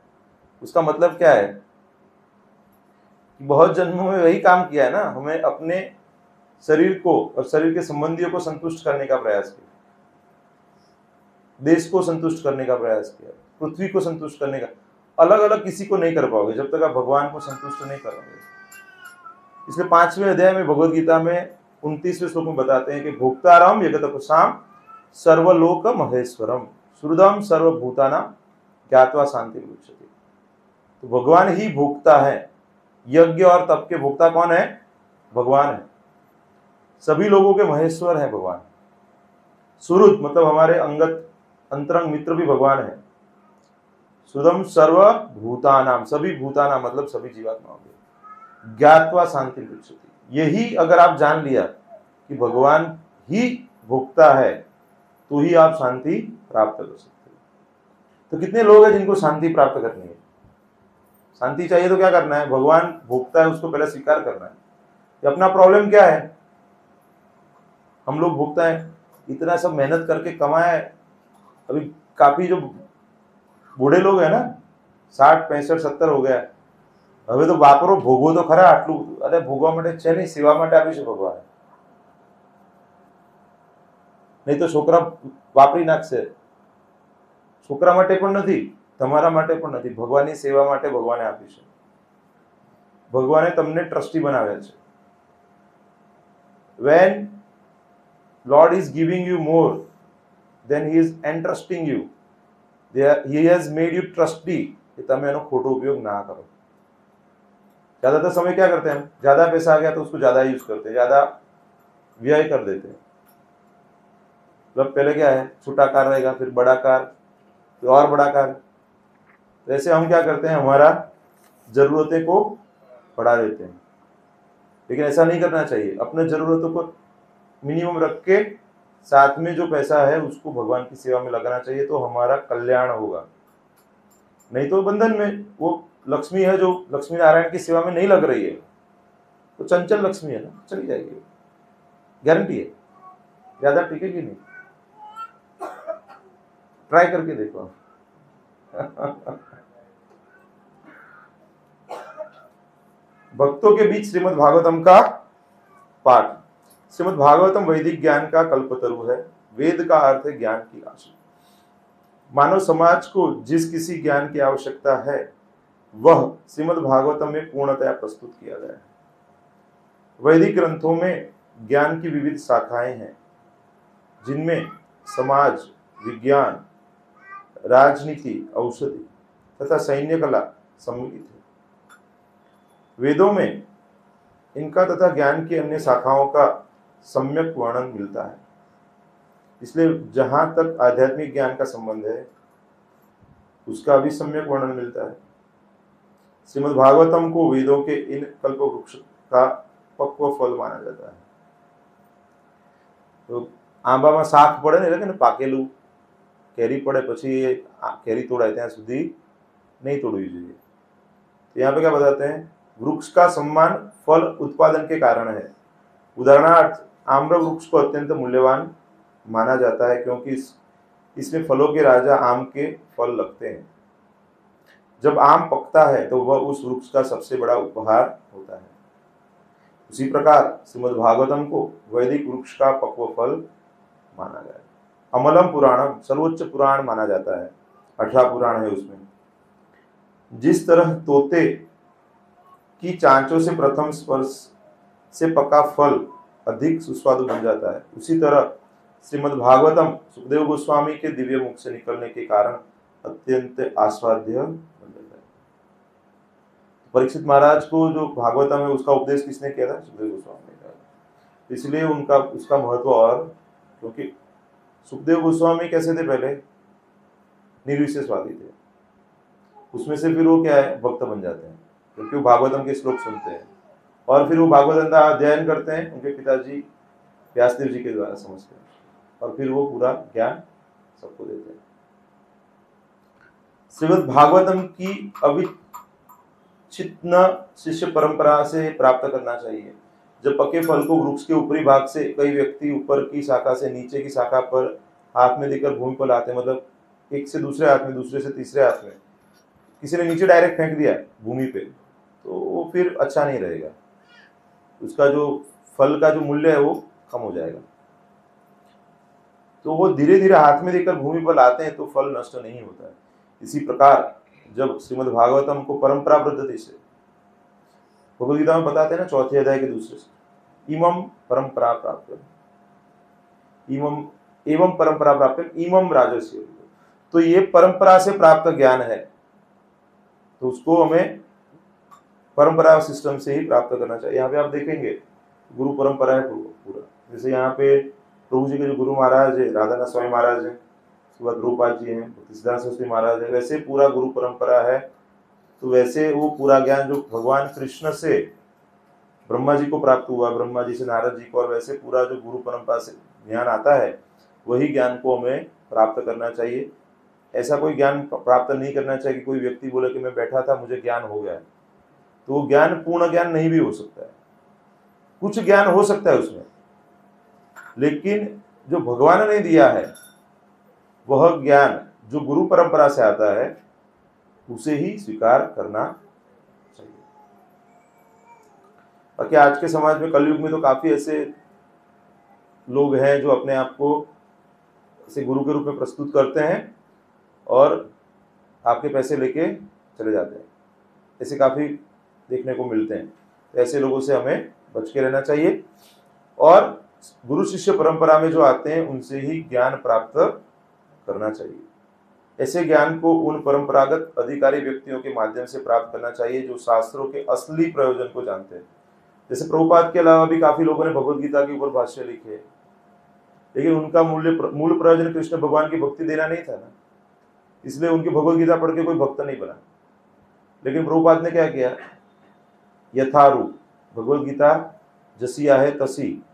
उसका मतलब क्या है? कि बहुत जन्मों में वही काम किया है ना, हमें अपने शरीर को और शरीर के संबंधियों को संतुष्ट करने का प्रयास किया। देश को संतुष्ट करने का प्रयास किया, पृथ्वी को संतुष्ट करने का। अलग अलग किसी को नहीं कर पाओगे, जब तक आप भगवान को संतुष्ट नहीं करोगे। इसलिए पाँचवें अध्याय में भगवत गीता में उनतीसवें श्लोक में बताते हैं कि भोक्ताराम यगत कुशाम सर्वलोक महेश्वरम, सुरदम सर्वभूताना ज्ञातवा शांति तो भगवान ही भोक्ता है, यज्ञ और तप के भोक्ता कौन है? भगवान है। सभी लोगों के महेश्वर है भगवान। सुरुद मतलब हमारे अंगत, अंतरंग मित्र भी भगवान है। सुदम सर्व भूतानाम सभी भूतानाम मतलब सभी जीवात्माओं के। ज्ञातवा शांति पृछती यही अगर आप जान लिया कि भगवान ही भोक्ता है तो ही आप शांति प्राप्त कर सकते हो। तो कितने लोग हैं जिनको शांति प्राप्त करनी है? शांति चाहिए तो क्या करना है? भगवान भोगता है, उसको पहले स्वीकार करना है। कि अपना प्रॉब्लम क्या है? हम लोग भोगता है, इतना सब मेहनत करके कमाए अभी काफ़ी जो बूढ़े लोग हैं ना, साठ, पैंसठ, सत्तर हो गया હવે તો વાપરો, ભોગવો તો ખરા, આટલું અને ભોગવા માટે છે નહીં, સેવા માટે આપીશું ભગવાન નહીં તો છોકરા વાપરી નાખશે છોકરા માટે પણ નથી, તમારા માટે પણ નથી, ભગવાનની સેવા માટે ભગવાને આપી ભગવાને તમને ટ્રસ્ટી બનાવ્યા છે when lord is giving you more then he is entrusting you. He has made you trustee. કે તમે એનો ખોટો ઉપયોગ ના કરો ज़्यादातर समय क्या करते हैं हम? ज़्यादा पैसा आ गया तो उसको ज़्यादा यूज़ करते हैं, ज़्यादा व्यय कर देते हैं। मतलब पहले क्या है? छोटा कार रहेगा, फिर बड़ा कार, फिर और बड़ा कार। वैसे हम क्या करते हैं? हमारा ज़रूरतें को बढ़ा देते हैं। लेकिन ऐसा नहीं करना चाहिए। अपने ज़रूरतों को मिनिमम रख के साथ में जो पैसा है, उसको भगवान की सेवा में लगाना चाहिए तो हमारा कल्याण होगा। नहीं तो बंधन में वो लक्ष्मी है जो लक्ष्मी नारायण की सेवा में नहीं लग रही है। तो चंचल लक्ष्मी है ना, चली जाएगी। गारंटी है। ज़्यादा टिकेगी नहीं। ट्राई करके देखो भक्तों के बीच श्रीमद् भागवतम का पाठ। श्रीमद् भागवतम वैदिक ज्ञान का कल्पतरु है। वेद का अर्थ है ज्ञान की राशि मानव समाज को जिस किसी ज्ञान की आवश्यकता है वह श्रीमद् भागवतम में पूर्णतया प्रस्तुत किया गया है। वैदिक ग्रंथों में ज्ञान की विविध शाखाएँ हैं, जिनमें समाज, विज्ञान, राजनीति, औषधि तथा सैन्य कला सम्मिलित है। वेदों में इनका तथा ज्ञान की अन्य शाखाओं का सम्यक वर्णन मिलता है। इसलिए जहाँ तक आध्यात्मिक ज्ञान का संबंध है, उसका भी सम्यक वर्णन मिलता है। श्रीमद् भागवतम को वेदों के इन कल्प वृक्ष का पक्व फल माना जाता है तो આંબામાં શાક પડે ને એટલે કે પાકેલું કેરી પડે પછી એ કેરી तोड़ाए ત્યાં સુધી नहीं तोड़वी चाहिए तो यहाँ पे क्या बताते हैं वृक्ष का सम्मान फल उत्पादन के कारण है उदाहरणार्थ आम्र वृक्ष को अत्यंत मूल्यवान माना जाता है क्योंकि इस इसमें फलों के राजा आम के फल लगते हैं जब आम पकता है तो वह उस वृक्ष का सबसे बड़ा उपहार होता है। उसी प्रकार श्रीमद भागवतम को वैदिक वृक्ष का पक्व फल माना गया अमलम पुराणम, सर्वोच्च पुराण माना जाता है। अठारह पुराण है उसमें। जिस तरह तोते की चांचों से प्रथम स्पर्श से पका फल अधिक सुस्वादु बन जाता है, उसी तरह श्रीमद् भागवतम सुखदेव गोस्वामी के दिव्य मुख से निकलने के कारण अत्यंत आस्वाद्य परीक्षित महाराज को जो भागवतम है, उसका उपदेश किसने किया था? सुखदेव गोस्वामी ने किया इसलिए उनका, उसका महत्व और, क्योंकि सुखदेव गोस्वामी कैसे थे पहले? निर्विशेषवादी थे। उसमें से फिर वो क्या है? भक्त बन जाते हैं। क्योंकि वो भागवतम के श्लोक सुनते हैं। और फिर वो भागवतम का अध्ययन करते हैं, उनके पिताजी व्यासदेव जी के द्वारा समझते हैं। और फिर वो पूरा ज्ञान सबको देते हैं। श्रीमद भागवतम की अविच्छिन्न शिष्य परंपरा से प्राप्त करना चाहिए। जब पके फल को वृक्ष के ऊपरी भाग से कई व्यक्ति ऊपर की शाखा से नीचे की शाखा पर हाथ में देकर भूमि पर लाते मतलब एक से दूसरे हाथ में, दूसरे से तीसरे हाथ में। किसी ने नीचे डायरेक्ट फेंक दिया भूमि पे तो वो फिर अच्छा नहीं रहेगा। उसका जो फल का जो मूल्य है वो कम हो जाएगा। तो वो धीरे धीरे हाथ में देकर भूमि पर लाते हैं तो फल नष्ट नहीं होता है। इसी प्रकार जब श्रीमद भागवतम को परंपरा पद्धति से। भगवदगीता में बताते हैं ना, चौथे अध्याय के दूसरे से। इमम परंपरा प्राप्त इमम एवं परंपरा प्राप्त इमम राजस्य तो ये परंपरा से प्राप्त ज्ञान है। तो उसको हमें परंपरा सिस्टम से ही प्राप्त करना चाहिए। यहाँ पे आप देखेंगे, गुरु परंपरा है पूरा। जैसे यहाँ पे प्रभु जी के जो गुरु महाराज है राधानाथ स्वामी महाराज है उसके बाद रूपाल जी हैं सिद्धांत सरस्वती महाराज है। वैसे पूरा गुरु परंपरा है। तो वैसे वो पूरा ज्ञान जो भगवान कृष्ण से ब्रह्मा जी को प्राप्त हुआ, ब्रह्मा जी से, नारद जी को, और वैसे पूरा जो गुरु परंपरा से ज्ञान आता है, वही ज्ञान को हमें प्राप्त करना चाहिए। ऐसा कोई ज्ञान प्राप्त नहीं करना चाहिए कि कोई व्यक्ति बोले कि मैं बैठा था, मुझे ज्ञान हो गया। तो वो ज्ञान, पूर्ण ज्ञान नहीं भी हो सकता है। कुछ ज्ञान हो सकता है उसमें, लेकिन जो भगवान ने दिया है वह ज्ञान जो गुरु परंपरा से आता है, उसे ही स्वीकार करना चाहिए। बाकी आज के समाज में कलयुग में तो काफ़ी ऐसे लोग हैं जो अपने आप को से गुरु के रूप में प्रस्तुत करते हैं और आपके पैसे लेके चले जाते हैं। ऐसे काफ़ी देखने को मिलते हैं। तो ऐसे लोगों से हमें बच के रहना चाहिए और गुरु शिष्य परंपरा में जो आते हैं, उनसे ही ज्ञान प्राप्त करना चाहिए। ऐसे ज्ञान को उन परंपरागत अधिकारी व्यक्तियों के माध्यम से प्राप्त करना चाहिए जो शास्त्रों के असली प्रयोजन को जानते हैं। जैसे प्रभुपाद के अलावा भी काफ़ी लोगों ने भगवत गीता के ऊपर भाष्य लिखे। लेकिन उनका मूल्य मूल प्रयोजन कृष्ण भगवान की भक्ति देना नहीं था ना। इसलिए उनकी भगवत गीता पढ़ के कोई भक्त नहीं बना। लेकिन प्रभुपाद ने क्या किया? यथारूप, भगवत गीता, जसी आहे तसी,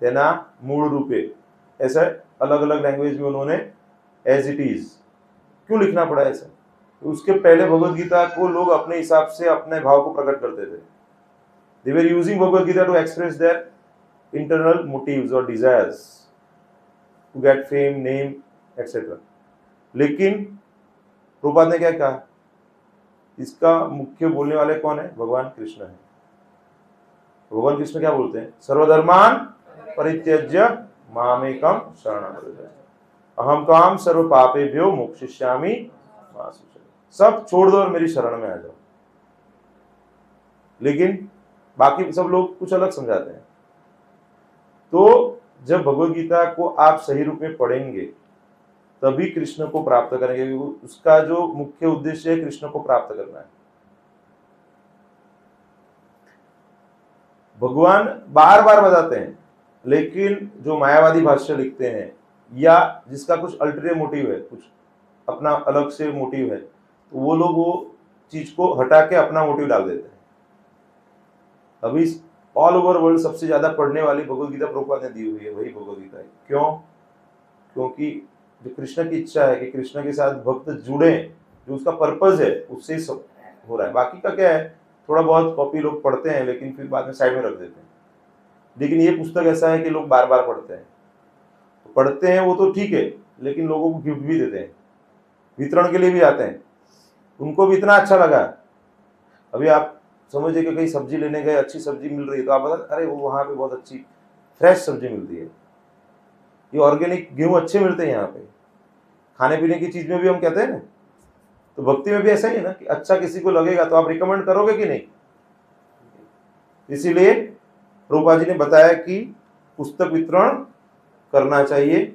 तेना मूल रूपे, ऐसा अलग अलग लैंग्वेज में उन्होंने एज इट इज़ क्यों लिखना पड़ा ऐसा? उसके पहले भगवत गीता को लोग अपने हिसाब से, अपने भाव को प्रकट करते थे। They were using Bhagavad Gita to express their internal motives और desires to get fame name etcetera लेकिन प्रभुपाद ने क्या कहा? इसका मुख्य बोलने वाले कौन है? भगवान कृष्ण है। भगवान कृष्ण क्या बोलते हैं? सर्वधर्मान परित्यज्य मामेकम शरण अहम काम सर्व पापे भ्यो मोक्षिष्यामी। सब छोड़ दो और मेरी शरण में आ जाओ। लेकिन बाकी सब लोग कुछ अलग समझाते हैं। तो जब भगवत गीता को आप सही रूप में पढ़ेंगे, तभी कृष्ण को प्राप्त करेंगे उसका जो मुख्य उद्देश्य है कृष्ण को प्राप्त करना है। भगवान बार बार बताते हैं, लेकिन जो मायावादी भाष्य लिखते हैं या जिसका कुछ अल्टरे मोटिव है, कुछ अपना अलग से मोटिव है तो वो लोग वो चीज़ को हटा के अपना मोटिव डाल देते हैं। अभी ऑल ओवर वर्ल्ड सबसे ज़्यादा पढ़ने वाली भगवत गीता प्रभुपाद ने दी हुई है, वही भगवत गीता है। क्यों? क्योंकि जो कृष्ण की इच्छा है कि कृष्ण के साथ भक्त जुड़े, जो उसका पर्पज है, उससे सब हो रहा है। बाकी का क्या है? थोड़ा बहुत कॉपी लोग पढ़ते हैं, लेकिन फिर बाद में साइड में रख देते हैं। लेकिन ये पुस्तक ऐसा है कि लोग बार बार पढ़ते हैं। पढ़ते हैं, वो तो ठीक है, लेकिन लोगों को गिफ्ट भी देते हैं, वितरण के लिए भी आते हैं। उनको भी इतना अच्छा लगा। अभी आप समझिए कि कहीं सब्ज़ी लेने गए, अच्छी सब्ज़ी मिल रही है तो आप बता अरे वो वहाँ पे बहुत अच्छी, फ्रेश सब्ज़ी मिलती है। ये ऑर्गेनिक गेहूँ अच्छे मिलते हैं यहाँ पे। खाने पीने की चीज़ में भी हम कहते हैं ना तो भक्ति में भी ऐसा ही है ना कि अच्छा किसी को लगेगा तो आप रिकमेंड करोगे कि नहीं? इसीलिए रूपा जी ने बताया कि पुस्तक वितरण करना चाहिए।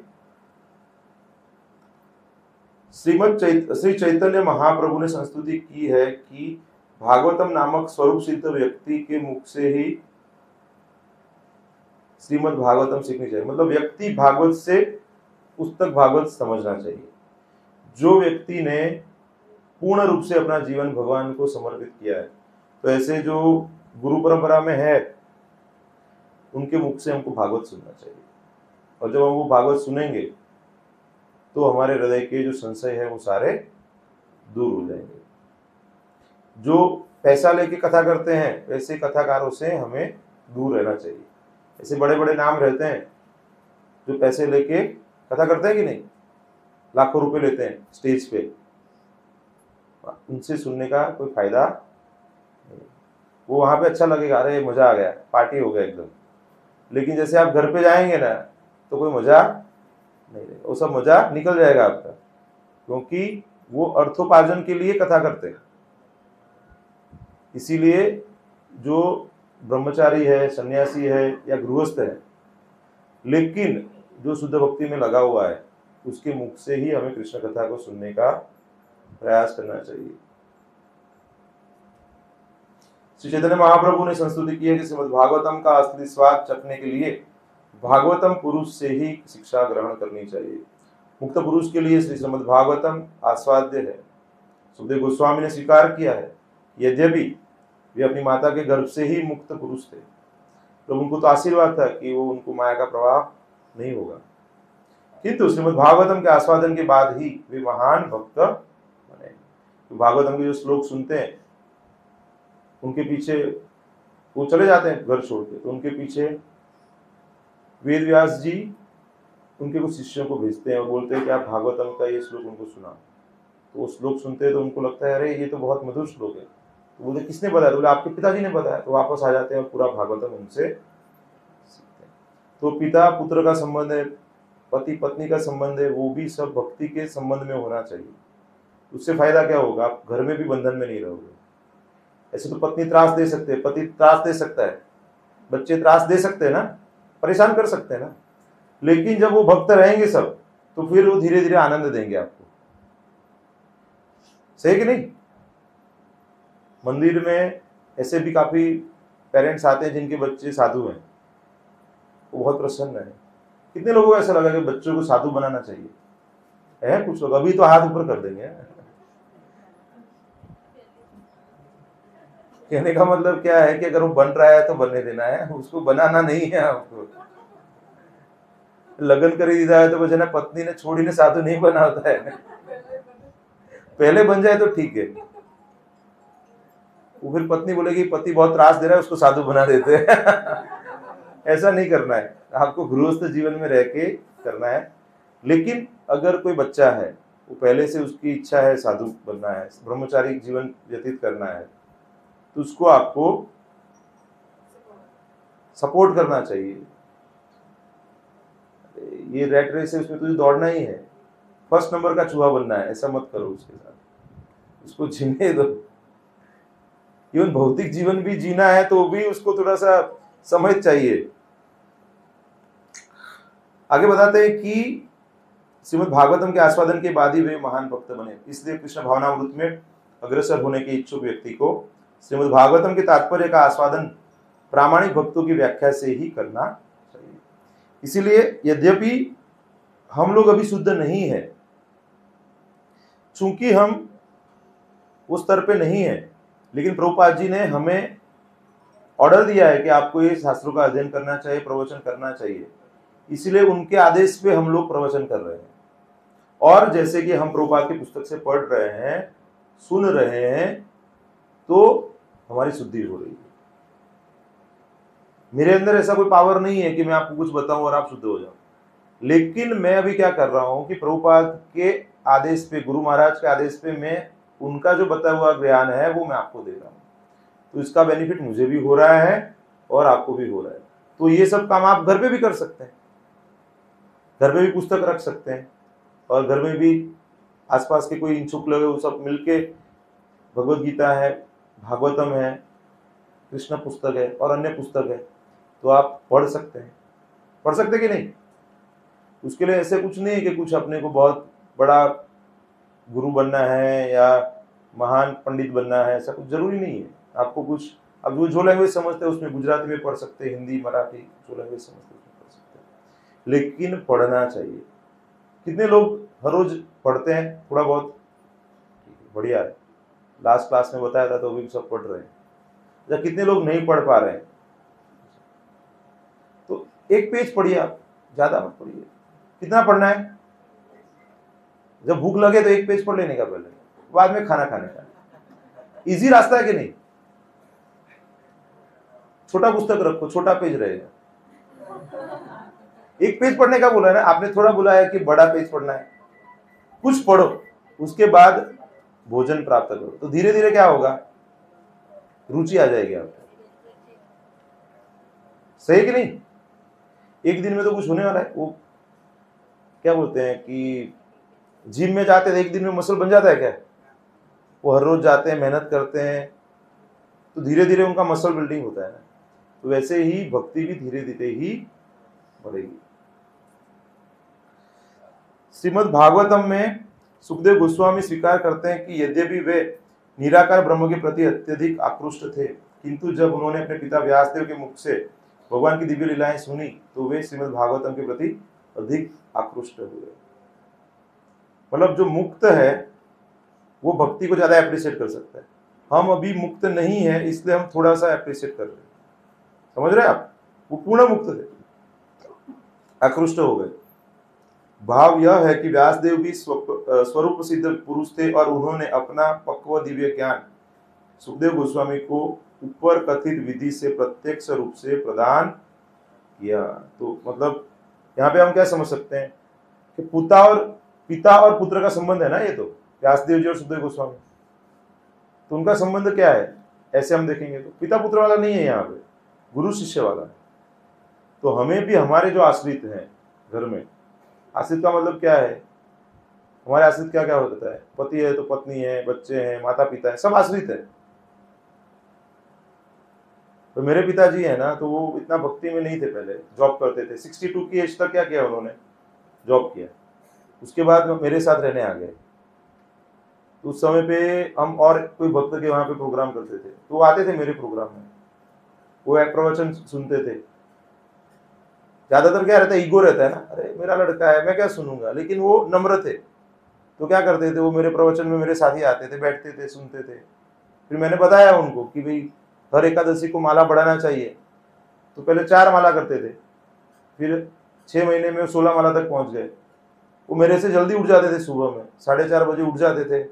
श्रीमद चैत, श्री चैतन्य महाप्रभु ने संस्तुति की है कि भागवतम नामक स्वरूप सिद्ध व्यक्ति के मुख से ही श्रीमद भागवतम सीखनी चाहिए। मतलब व्यक्ति भागवत से पुस्तक भागवत समझना चाहिए। जो व्यक्ति ने पूर्ण रूप से अपना जीवन भगवान को समर्पित किया है तो ऐसे जो गुरु परंपरा में है, उनके मुख से हमको भागवत सुनना चाहिए। और जब हम वो भागवत सुनेंगे तो हमारे हृदय के जो संशय है, वो सारे दूर हो जाएँगे। जो पैसा लेके कथा करते हैं, वैसे कथाकारों से हमें दूर रहना चाहिए। ऐसे बड़े बड़े नाम रहते हैं, जो पैसे लेके कथा करते हैं कि नहीं? लाखों रुपए लेते हैं स्टेज पे। उनसे सुनने का कोई फ़ायदा वो वहाँ पे अच्छा लगेगा, अरे, मज़ा आ गया, पार्टी हो गया एकदम। लेकिन जैसे आप घर पे जाएँगे ना तो कोई मज़ा नहीं रहेगा। वो सब मज़ा निकल जाएगा आपका, क्योंकि वो अर्थोपार्जन के लिए कथा करते हैं। इसीलिए जो ब्रह्मचारी है, सन्यासी है या गृहस्थ है, लेकिन जो शुद्ध भक्ति में लगा हुआ है, उसके मुख से ही हमें कृष्ण कथा को सुनने का प्रयास करना चाहिए। श्री चैतन्य महाप्रभु ने संस्तुति की है कि श्रीमद भागवतम का असली स्वाद चखने के लिए भागवतम पुरुष से ही शिक्षा ग्रहण करनी चाहिए। मुक्त पुरुष के लिए श्री श्रीमद भागवतम आस्वाद्य है। सुखदेव गोस्वामी ने स्वीकार किया है। यद्यपि वे अपनी माता के गर्भ से ही मुक्त पुरुष थे। तो उनको तो आशीर्वाद था कि वो उनको माया का प्रभाव नहीं होगा। किंतु श्रीमद भागवतम के आस्वादन के बाद ही वे महान भक्त बने। तो भागवतम के जो श्लोक सुनते हैं, उनके पीछे वो चले जाते हैं घर छोड़ के। तो उनके पीछे वेद व्यास जी, उनके कुछ शिष्यों को भेजते हैं और बोलते हैं कि आप भागवतम का ये श्लोक उनको सुना तो वो श्लोक सुनते हैं तो उनको लगता है, अरे, ये तो बहुत मधुर श्लोक है। तो बोलते किसने बताया? तो बोले, आपके पिताजी ने बताया। तो वापस आ जाते हैं और पूरा भागवतम उनसे सीखते हैं। तो पिता, पुत्र का संबंध है, पति, पत्नी का संबंध है, वो भी सब भक्ति के संबंध में होना चाहिए। उससे फ़ायदा क्या होगा? आप घर में भी बंधन में नहीं रहोगे। ऐसे तो पत्नी त्रास दे सकते हैं, पति त्रास दे सकता है, बच्चे त्रास दे सकते हैं ना? परेशान कर सकते हैं ना। लेकिन जब वो भक्त रहेंगे सब तो फिर वो धीरे धीरे आनंद देंगे आपको। सही कि नहीं? मंदिर में ऐसे भी काफ़ी पेरेंट्स आते हैं जिनके बच्चे साधु हैं। वो बहुत प्रसन्न है। कितने लोगों को ऐसा लगा कि बच्चों को साधु बनाना चाहिए? है कुछ लोग। अभी तो हाथ ऊपर कर देंगे। कहने का मतलब क्या है कि अगर वो बन रहा है तो बनने देना है, उसको बनाना नहीं है आपको। लगन कर दिया है तो बचे ना पत्नी ने छोड़ी ने, साधु नहीं बना होता है। पहले बन जाए तो ठीक है। वो फिर पत्नी बोलेगी, पति बहुत त्रास दे रहा है, उसको साधु बना देते हैं। ऐसा नहीं करना है। आपको गृहस्थ जीवन में रह के करना है। लेकिन अगर कोई बच्चा है, वो पहले से उसकी इच्छा है साधु बनना है, ब्रह्मचारी जीवन व्यतीत करना है तो उसको आपको सपोर्ट करना चाहिए। ये रेड रेस है, उसमें तुझे दौड़ना ही है। फ़र्स्ट नंबर का चूहा बनना है, ऐसा मत करो उसके साथ। उसको जीने दो। इवन भौतिक जीवन भी जीना है तो भी उसको थोड़ा सा समझ चाहिए। आगे बताते हैं कि श्रीमद भागवतम के आस्वादन के बाद ही वे महान भक्त बने। इसलिए कृष्ण भावनामृत में अग्रसर होने के इच्छुक व्यक्ति को श्रीमद भागवतम के तात्पर्य का आस्वादन प्रामाणिक भक्तों की व्याख्या से ही करना चाहिए। इसीलिए यद्यपि हम लोग अभी शुद्ध नहीं है, चूँकि हम उस स्तर पे नहीं है, लेकिन प्रभुपाद जी ने हमें ऑर्डर दिया है कि आपको ये शास्त्रों का अध्ययन करना चाहिए, प्रवचन करना चाहिए। इसलिए उनके आदेश पे हम लोग प्रवचन कर रहे हैं। और जैसे कि हम प्रभुपाद की पुस्तक से पढ़ रहे हैं, सुन रहे हैं तो हमारी शुद्धि हो रही है। मेरे अंदर ऐसा कोई पावर नहीं है कि मैं आपको कुछ बताऊँ और आप शुद्ध हो जाओ। लेकिन मैं अभी क्या कर रहा हूँ कि प्रभुपाद के आदेश पे, गुरु महाराज के आदेश पे मैं उनका जो बताया हुआ ज्ञान है, वो मैं आपको दे रहा हूँ। तो इसका बेनिफिट मुझे भी हो रहा है और आपको भी हो रहा है। तो ये सब काम आप घर पे भी कर सकते हैं। घर पे भी पुस्तक रख सकते हैं और घर में भी आसपास के कोई इच्छुक लोग वो सब मिलके भगवत गीता है भागवतम है, कृष्ण पुस्तक है और अन्य पुस्तक है तो आप पढ़ सकते हैं। पढ़ सकते कि नहीं? उसके लिए ऐसे कुछ नहीं है कि कुछ अपने को बहुत बड़ा गुरु बनना है या महान पंडित बनना है, ऐसा कुछ ज़रूरी नहीं है। आपको कुछ अब जो जो लैंग्वेज समझते हैं उसमें गुजराती में पढ़ सकते हैं, हिंदी, मराठी, जो लैंग्वेज समझते हैं उसमें पढ़ सकते हैं। लेकिन पढ़ना चाहिए। कितने लोग हर रोज पढ़ते हैं? थोड़ा बहुत? बढ़िया है। लास्ट क्लास में बताया था तो भी सब पढ़ रहे हैं। या कितने लोग नहीं पढ़ पा रहे हैं? तो एक पेज पढ़िए आप, ज़्यादा मत पढ़िए। कितना पढ़ना है? जब भूख लगे तो एक पेज पढ़ लेने का पहले। बाद में खाना खाने का। इजी रास्ता है कि नहीं? छोटा पुस्तक रखो, छोटा पेज रहेगा। एक पेज पढ़ने का बोला है ना, आपने थोड़ा बोला है कि बड़ा पेज पढ़ना है। कुछ पढ़ो, उसके बाद भोजन प्राप्त करो। तो धीरे धीरे क्या होगा? रुचि आ जाएगी आपको। सही कि नहीं? एक दिन में तो कुछ होने वाला है। वो क्या बोलते हैं कि जिम में जाते हैं एक दिन में मसल बन जाता है क्या? वो हर रोज जाते हैं, मेहनत करते हैं। तो धीरे धीरे उनका मसल बिल्डिंग होता है ना। तो वैसे ही भक्ति भी धीरे धीरे ही बढ़ेगी। श्रीमद भागवतम में सुखदेव गोस्वामी स्वीकार करते हैं कि यद्यपि वे निराकार ब्रह्म के प्रति अत्यधिक आकृष्ट थे, किंतु जब उन्होंने अपने पिता व्यासदेव के मुख से भगवान की दिव्य लीलाएँ सुनी तो वे श्रीमद भागवतम के प्रति अधिक आकृष्ट हुए। मतलब जो मुक्त है, वो भक्ति को ज़्यादा अप्रिशिएट कर सकता है। हम अभी मुक्त नहीं है, इसलिए हम थोड़ा सा अप्रिशिएट कर रहे हैं। समझ रहे हैं आप? वो पूर्ण मुक्त थे। आकृष्ट हो गए। भाव यह है कि व्यासदेव भी स्वरूप सिद्ध पुरुष थे और उन्होंने अपना पक्व दिव्य ज्ञान सुखदेव गोस्वामी को ऊपर कथित विधि से प्रत्यक्ष रूप से प्रदान किया। तो मतलब यहाँ पे हम क्या समझ सकते हैं कि पुता और पिता और पुत्र का संबंध है ना ये तो व्यासदेव जी और सुखदेव गोस्वामी। तो उनका संबंध क्या है? ऐसे हम देखेंगे तो। पिता पुत्र वाला नहीं है यहाँ पे, गुरु शिष्य वाला। है तो हमें भी हमारे जो आश्रित हैं घर में आश्रित का मतलब क्या है? हमारे आश्रित क्या क्या होता है? पति है तो पत्नी है, बच्चे हैं माता पिता है, सब आश्रित है। तो मेरे पिताजी है ना तो वो इतना भक्ति में नहीं थे पहले जॉब करते थे। सिक्सटी टू की एज तक क्या किया उन्होंने? जॉब किया। उसके बाद मेरे साथ रहने आ गए। तो उस समय पे हम और कोई भक्त के वहाँ पे प्रोग्राम करते थे। तो आते थे मेरे प्रोग्राम में। वो एक प्रवचन सुनते थे। ज़्यादातर क्या रहता है ईगो रहता है ना। अरे, मेरा लड़का है, मैं क्या सुनूँगा? लेकिन वो नम्र थे। तो क्या करते थे, वो मेरे प्रवचन में मेरे साथी आते थे, बैठते थे, सुनते थे। फिर मैंने बताया उनको कि भाई, हर एकादशी को माला बढ़ाना चाहिए। तो पहले चार माला करते थे। फिर छः महीने में सोलह माला तक पहुँच गए। वो मेरे से जल्दी उठ जाते थे सुबह में। साढ़े चार बजे उठ जाते थे।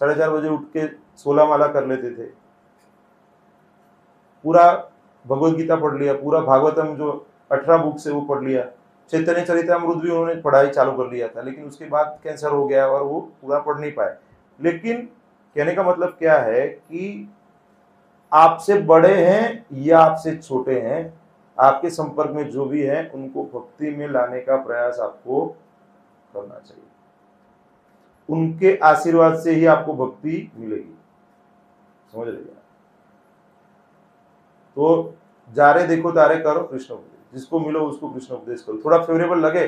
साढ़े चार बजे उठ के सोलह माला कर लेते थे। पूरा भगवत गीता पढ़ लिया, पूरा भागवतम जो अठारह बुक से वो पढ़ लिया। चैतन्य चरितमृत भी उन्होंने पढ़ाई चालू कर लिया था, लेकिन उसके बाद कैंसर हो गया और वो पूरा पढ़ नहीं पाए। लेकिन कहने का मतलब क्या है कि आपसे बड़े हैं या आपसे छोटे हैं, आपके संपर्क में जो भी है, उनको भक्ति में लाने का प्रयास आपको करना चाहिए। उनके आशीर्वाद से ही आपको भक्ति मिलेगी। समझ लीजिए तो जा रहे देखो तारे करो, कृष्ण उपदेश जिसको मिलो उसको कृष्ण उपदेश करो। थोड़ा फेवरेबल लगे,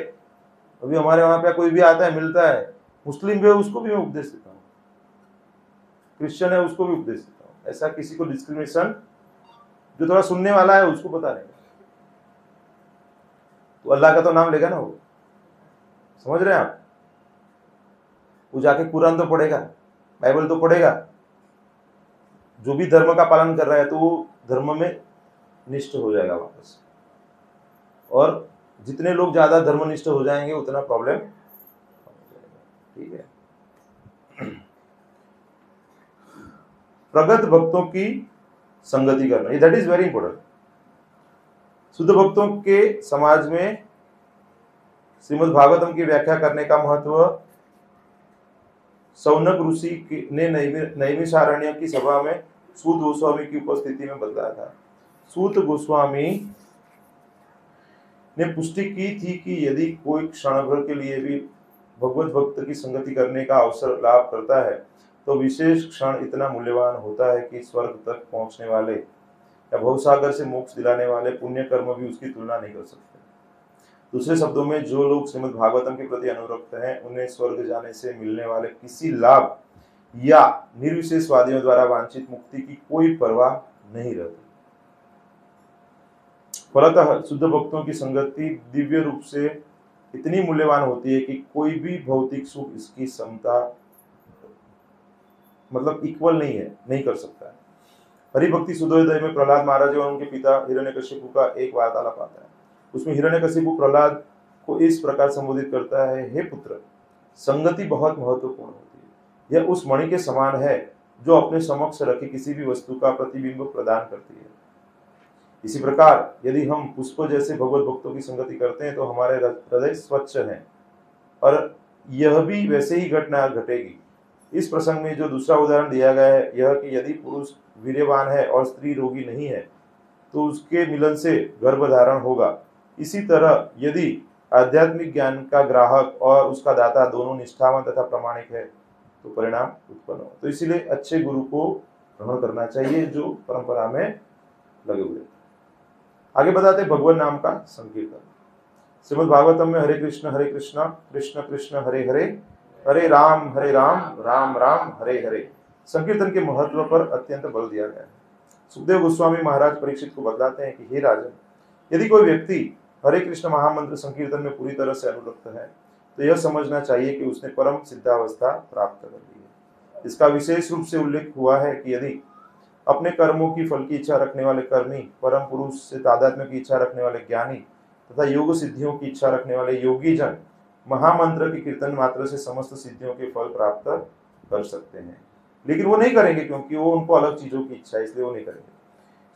अभी हमारे वहाँ पे कोई भी आता है, मिलता है, मुस्लिम भी है, उसको भी मैं उपदेश देता हूँ। क्रिश्चियन है, उसको भी उपदेश देता हूँ। ऐसा किसी को डिस्क्रिमिनेशन जो थोड़ा सुनने वाला है, उसको बता रहे तो अल्लाह का तो नाम लेगा ना वो। समझ रहे हैं आप? वो जाके कुरान तो पढ़ेगा, बाइबल तो पढ़ेगा। जो भी धर्म का पालन कर रहा है तो वो धर्म में निष्ठ हो जाएगा वापस। और जितने लोग ज़्यादा धर्मनिष्ठ हो जाएँगे, उतना प्रॉब्लम ठीक है। प्रगत भक्तों की संगति करना दैट इज़ वेरी इंपॉर्टेंट शुद्ध भक्तों के समाज में श्रीमद भागवतम की व्याख्या करने का महत्व, सौनक ऋषि ने नैमिषारण्य की सभा में सूत गोस्वामी की उपस्थिति में बताया था। सूत गोस्वामी ने पुष्टि की थी कि यदि कोई क्षण भर के लिए भी भगवत भक्त की संगति करने का अवसर लाभ करता है तो विशेष क्षण इतना मूल्यवान होता है कि स्वर्ग तक पहुँचने वाले या भवसागर से मोक्ष दिलाने वाले पुण्य कर्म भी उसकी तुलना नहीं कर सकते। दूसरे शब्दों में, जो लोग श्रीमद भागवतम के प्रति अनुरक्त हैं, उन्हें स्वर्ग जाने से मिलने वाले किसी लाभ या निर्विशेषवादियों द्वारा वांछित मुक्ति की कोई परवाह नहीं रहती। फलतः शुद्ध भक्तों की संगति दिव्य रूप से इतनी मूल्यवान होती है कि कोई भी भौतिक सुख इसकी क्षमता मतलब इक्वल नहीं है, नहीं कर सकता है। हरिभक्ति सुदोदय में प्रहलाद महाराज और उनके पिता हिरण्यकशिपु का एक वार्तालाप आता है। उसमें हिरण्यकशिपु प्रहलाद को इस प्रकार संबोधित करता है, हे पुत्र, संगति बहुत महत्वपूर्ण होती है। यह उस मणि के समान है जो अपने समक्ष रखी किसी भी वस्तु का प्रतिबिंब प्रदान करती है। इसी प्रकार, यदि हम पुष्प जैसे भगवत भक्तों की संगति करते हैं तो हमारे हृदय स्वच्छ हैं। और यह भी वैसे ही घटना घटेगी। इस प्रसंग में जो दूसरा उदाहरण दिया गया है, यह कि यदि पुरुष वीर्यवान है और स्त्री रोगी नहीं है तो उसके मिलन से गर्भ धारण होगा। इसी तरह, यदि आध्यात्मिक ज्ञान का ग्राहक और उसका दाता दोनों निष्ठावान तथा प्रमाणिक है तो परिणाम उत्पन्न हो तो इसीलिए अच्छे गुरु को ग्रहण करना चाहिए, जो परंपरा में लगे हुए आगे बताते भगवान नाम का संकीर्तन। श्रीमद भागवतम में हरे कृष्ण हरे कृष्ण कृष्ण कृष्ण, हरे हरे हरे राम हरे राम राम राम, हरे हरे। संकीर्तन के महत्व पर अत्यंत बल दिया गया है। सुखदेव गोस्वामी महाराज परीक्षित को बतलाते हैं कि, हे राजन, यदि कोई व्यक्ति हरे कृष्ण महामंत्र संकीर्तन में पूरी तरह से अनुरक्त है तो यह समझना चाहिए कि उसने परम सिद्धावस्था प्राप्त कर ली है। इसका विशेष रूप से उल्लेख हुआ है कि यदि अपने कर्मों की, फल की इच्छा रखने वाले कर्मी, परम पुरुष से तादात्म्य की इच्छा रखने वाले ज्ञानी तथा योग सिद्धियों की इच्छा रखने वाले योगी जन महामंत्र के कीर्तन मात्र से समस्त सिद्धियों के फल प्राप्त कर सकते हैं। लेकिन वो नहीं करेंगे क्योंकि वो उनको अलग चीज़ों की इच्छा है, इसलिए वो नहीं करेंगे।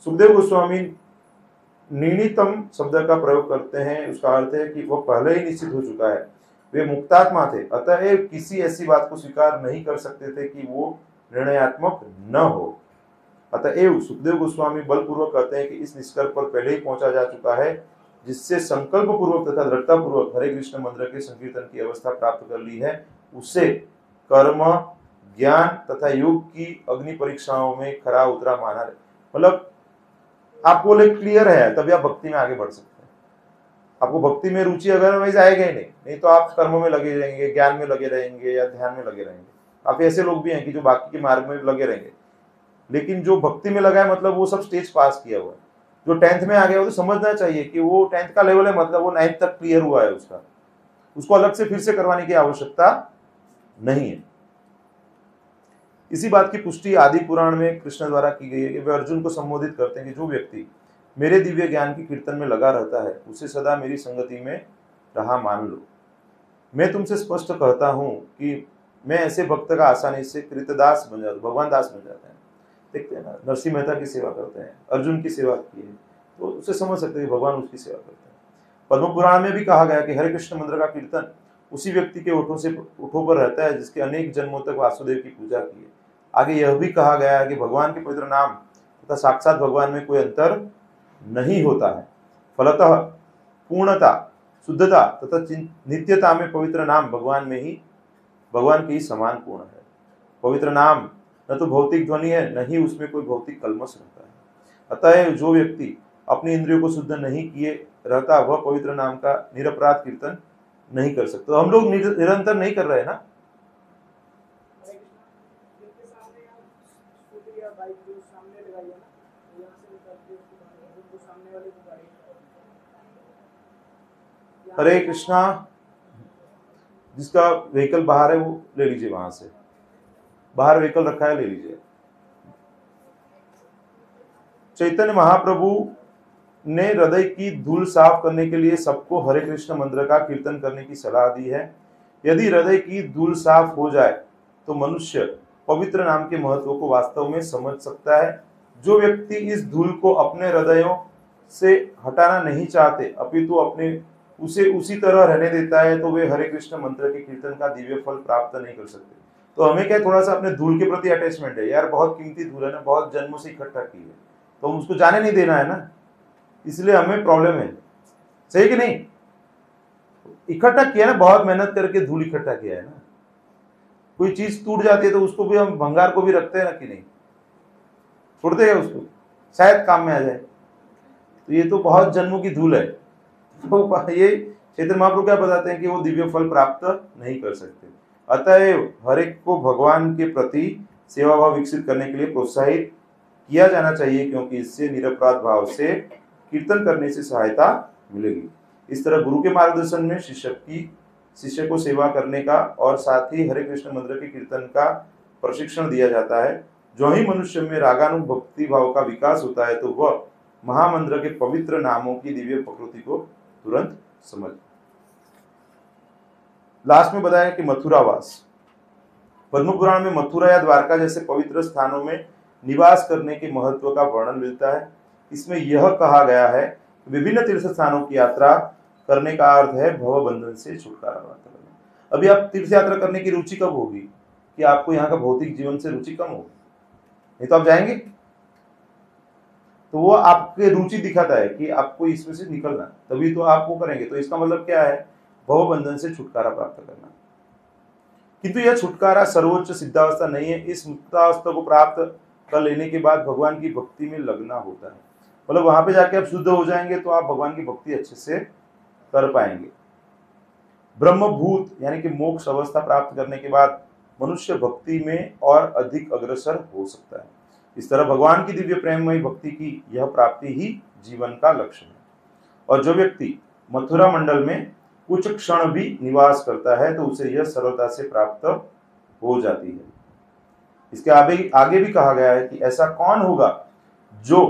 सुखदेव गोस्वामी निर्णितम शब्द का प्रयोग करते हैं, उसका अर्थ है कि वह पहले ही निश्चित हो चुका है। वे मुक्तात्मा थे अतः किसी ऐसी बात को स्वीकार नहीं कर सकते थे कि वो निर्णयात्मक न हो। अतएव सुखदेव गोस्वामी बलपूर्वक कहते हैं कि इस निष्कर्ष पर पहले ही पहुँचा जा चुका है, जिससे संकल्प पूर्वक तथा दृढ़ता पूर्वक हरे कृष्ण मंत्र के संकीर्तन की अवस्था प्राप्त कर ली है। उसे कर्म, ज्ञान तथा योग की अग्नि परीक्षाओं में खरा उतरा माना मतलब आपको बोले क्लियर है, तभी आप भक्ति में आगे बढ़ सकते हैं। आपको भक्ति में रुचि अगर वैसे आएगा ही नहीं नहीं तो आप कर्मों में लगे रहेंगे, ज्ञान में लगे रहेंगे या ध्यान में लगे रहेंगे। काफ़ी ऐसे लोग भी हैं कि जो बाकी के मार्ग में लगे रहेंगे। लेकिन जो भक्ति में लगा है मतलब वो सब स्टेज पास किया हुआ है। जो टेंथ में आ गया, वो तो समझना चाहिए कि वो टेंथ का लेवल है मतलब वो नाइन्थ तक क्लियर हुआ है उसका। उसको अलग से फिर से करवाने की आवश्यकता नहीं है। इसी बात की पुष्टि आदि पुराण में कृष्ण द्वारा की गई है कि वे अर्जुन को संबोधित करते हैं कि जो व्यक्ति मेरे दिव्य ज्ञान की कीर्तन में लगा रहता है, उसे सदा मेरी संगति में रहा मान लो। मैं तुमसे स्पष्ट कहता हूँ कि मैं ऐसे भक्त का आसानी से कृतदास बन जाता भगवान दास बन जाते हैं। देखते हैं ना। नरसिंह मेहता की सेवा करते हैं, अर्जुन की सेवा की है तो उसे समझ सकते हैं भगवान उसकी सेवा करते हैं। पद्म पुराण में भी कहा गया कि हरे कृष्ण मंदिर का कीर्तन उसी व्यक्ति के ओठों से, ओठों पर रहता है जिसके अनेक जन्मों तक वासुदेव की पूजा की है। आगे यह भी कहा गया है कि भगवान के पवित्र नाम तथा साक्षात भगवान में कोई अंतर नहीं होता है। फलतः पूर्णता, शुद्धता तथा नित्यता में पवित्र नाम भगवान में ही, भगवान के ही समान पूर्ण है। पवित्र नाम न तो भौतिक ध्वनि है, न ही उसमें कोई भौतिक कलमस रहता है। अतः जो व्यक्ति अपने इंद्रियों को शुद्ध नहीं किए रहता, वह पवित्र नाम का निरपराध कीर्तन नहीं कर सकता। तो हम लोग निरंतर नहीं कर रहे ना? हरे कृष्णा, जिसका व्हीकल बाहर है, वो ले लीजिए वहाँ से। बाहर व्हीकल रखा है, ले लीजिए। चैतन्य महाप्रभु ने हृदय की धूल साफ़ करने के लिए सबको हरे कृष्ण मंत्र का कीर्तन करने की सलाह दी है। यदि हृदय की धूल साफ़ हो जाए तो मनुष्य पवित्र नाम के महत्व को वास्तव में समझ सकता है। जो व्यक्ति इस धूल को अपने हृदयों से हटाना नहीं चाहते, अपितु तो अपने उसे उसी तरह रहने देता है तो वे हरे कृष्ण मंत्र के कीर्तन का दिव्य फल प्राप्त नहीं कर सकते। तो हमें क्या थोड़ा सा अपने धूल के प्रति अटैचमेंट है। यार, बहुत कीमती धूल है ना, बहुत जन्मों से इकट्ठा की है। तो हम उसको जाने नहीं देना है ना। इसलिए हमें प्रॉब्लम है। सही कि नहीं? इकट्ठा किया ना, बहुत मेहनत करके धूल इकट्ठा किया है ना। कोई चीज़ टूट जाती है तो उसको भी हम भंगार को भी रखते हैं ना कि नहीं? छोड़ते हैं उसको। शायद काम में आ जाए। तो ये तो बहुत जन्मों की धूल है। तो ये क्षेत्र महाप्रभु क्या बताते हैं कि वो दिव्य फल प्राप्त नहीं कर सकते। अतएव हर एक को भगवान के प्रति सेवा भाव विकसित करने के लिए प्रोत्साहित किया जाना चाहिए, क्योंकि इससे निरपराध भाव से कीर्तन करने से सहायता मिलेगी। इस तरह गुरु के मार्गदर्शन में शिष्य की, शिष्य को सेवा करने का और साथ ही हरे कृष्ण मंदिर के कीर्तन का प्रशिक्षण दिया जाता है। जो ही मनुष्य में रागानुभक्ति भाव का विकास होता है तो वह महामंत्र के पवित्र नामों की दिव्य प्रकृति को तुरंत समझ लास्ट में बताया कि मथुरावास। पद्म पुराण में मथुरा या द्वारका जैसे पवित्र स्थानों में निवास करने के महत्व का वर्णन मिलता है। इसमें यह कहा गया है विभिन्न तीर्थ स्थानों की यात्रा करने का अर्थ है भव बंधन से छुटकारा प्राप्त करना। अभी आप तीर्थ यात्रा करने की रुचि कब होगी? कि आपको यहाँ का भौतिक जीवन से रुचि कम होगी? नहीं तो आप जाएँगे? तो वो आपके रुचि दिखाता है कि आपको इसमें से निकलना तभी तो आप वो करेंगे। तो इसका मतलब क्या है? भव बंधन से छुटकारा प्राप्त करना। किंतु यह छुटकारा सर्वोच्च सिद्धावस्था नहीं है। इस मुक्तावस्था को प्राप्त कर लेने के बाद भगवान की भक्ति में लगना होता है। मतलब वहाँ पे जाके आप शुद्ध हो जाएँगे तो आप भगवान की भक्ति अच्छे से कर पाएँगे। ब्रह्मभूत यानी कि मोक्ष अवस्था प्राप्त करने के बाद मनुष्य भक्ति में और अधिक अग्रसर हो सकता है। इस तरह भगवान की दिव्य प्रेममयी भक्ति की यह प्राप्ति ही जीवन का लक्ष्य है। और जो व्यक्ति मथुरा मंडल में कुछ क्षण भी निवास करता है तो उसे यह सरलता से प्राप्त हो जाती है। इसके आगे आगे भी कहा गया है कि ऐसा कौन होगा जो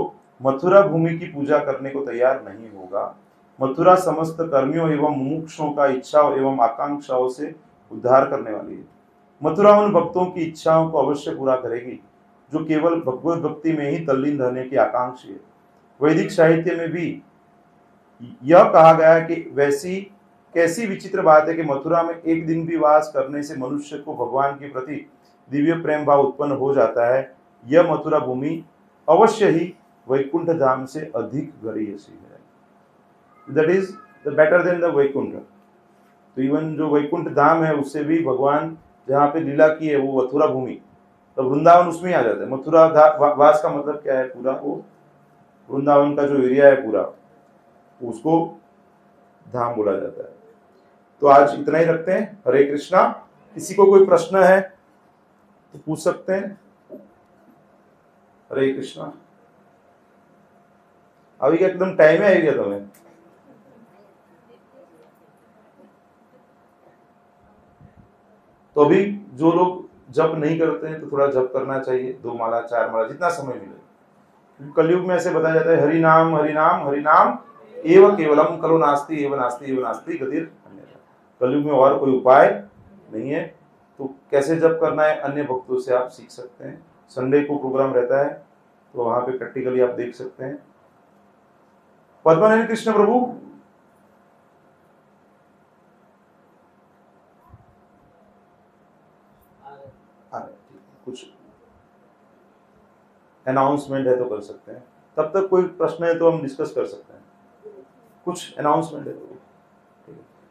मथुरा भूमि की पूजा करने को तैयार नहीं होगा? मथुरा समस्त कर्मियों एवं मुमुक्षों का इच्छाओं एवं आकांक्षाओं से उद्धार करने वाली है। मथुरा उन भक्तों की इच्छाओं को अवश्य पूरा करेगी, जो केवल भगवत भक्ति में ही तल्लीन रहने की आकांक्षी है। वैदिक साहित्य में भी यह कहा गया है कि वैसी कैसी विचित्र बात है कि मथुरा में एक दिन भी वास करने से मनुष्य को भगवान के प्रति दिव्य प्रेम भाव उत्पन्न हो जाता है। यह मथुरा भूमि अवश्य ही वैकुंठ धाम से अधिक गरीयसी है। That is the better than the Vaikuntha. तो इवन जो वैकुंठ धाम है, उससे भी भगवान जहाँ पे लीला की है, वो मथुरा भूमि तो वृंदावन उसमें आ जाता है। मथुरा वास का मतलब क्या है पूरा? वो वृंदावन का जो एरिया है पूरा, उसको धाम बोला जाता है। तो आज इतना ही रखते हैं। हरे कृष्णा, किसी को कोई प्रश्न है तो पूछ सकते हैं। हरे कृष्णा। अभी क्या एकदम टाइम है गया तुम्हें? तो अभी जो लोग जप नहीं करते हैं तो थोड़ा जप करना चाहिए। दो माला, चार माला, जितना समय मिले। कलयुग में ऐसे बताया जाता है, हरि नाम हरि नाम हरि नाम, एवं केवलम, कलो नास्ती, एवं नास्ती एवं नास्ती, गतिर कलयुग में और कोई उपाय नहीं है। तो कैसे जब करना है, अन्य भक्तों से आप सीख सकते हैं। संडे को प्रोग्राम रहता है तो वहाँ पे प्रैक्टिकली आप देख सकते हैं। पद्मानंद कृष्ण प्रभु। कुछ अनाउंसमेंट है तो कर सकते हैं। तब तक कोई प्रश्न है तो हम डिस्कस कर सकते हैं। कुछ अनाउंसमेंट है तो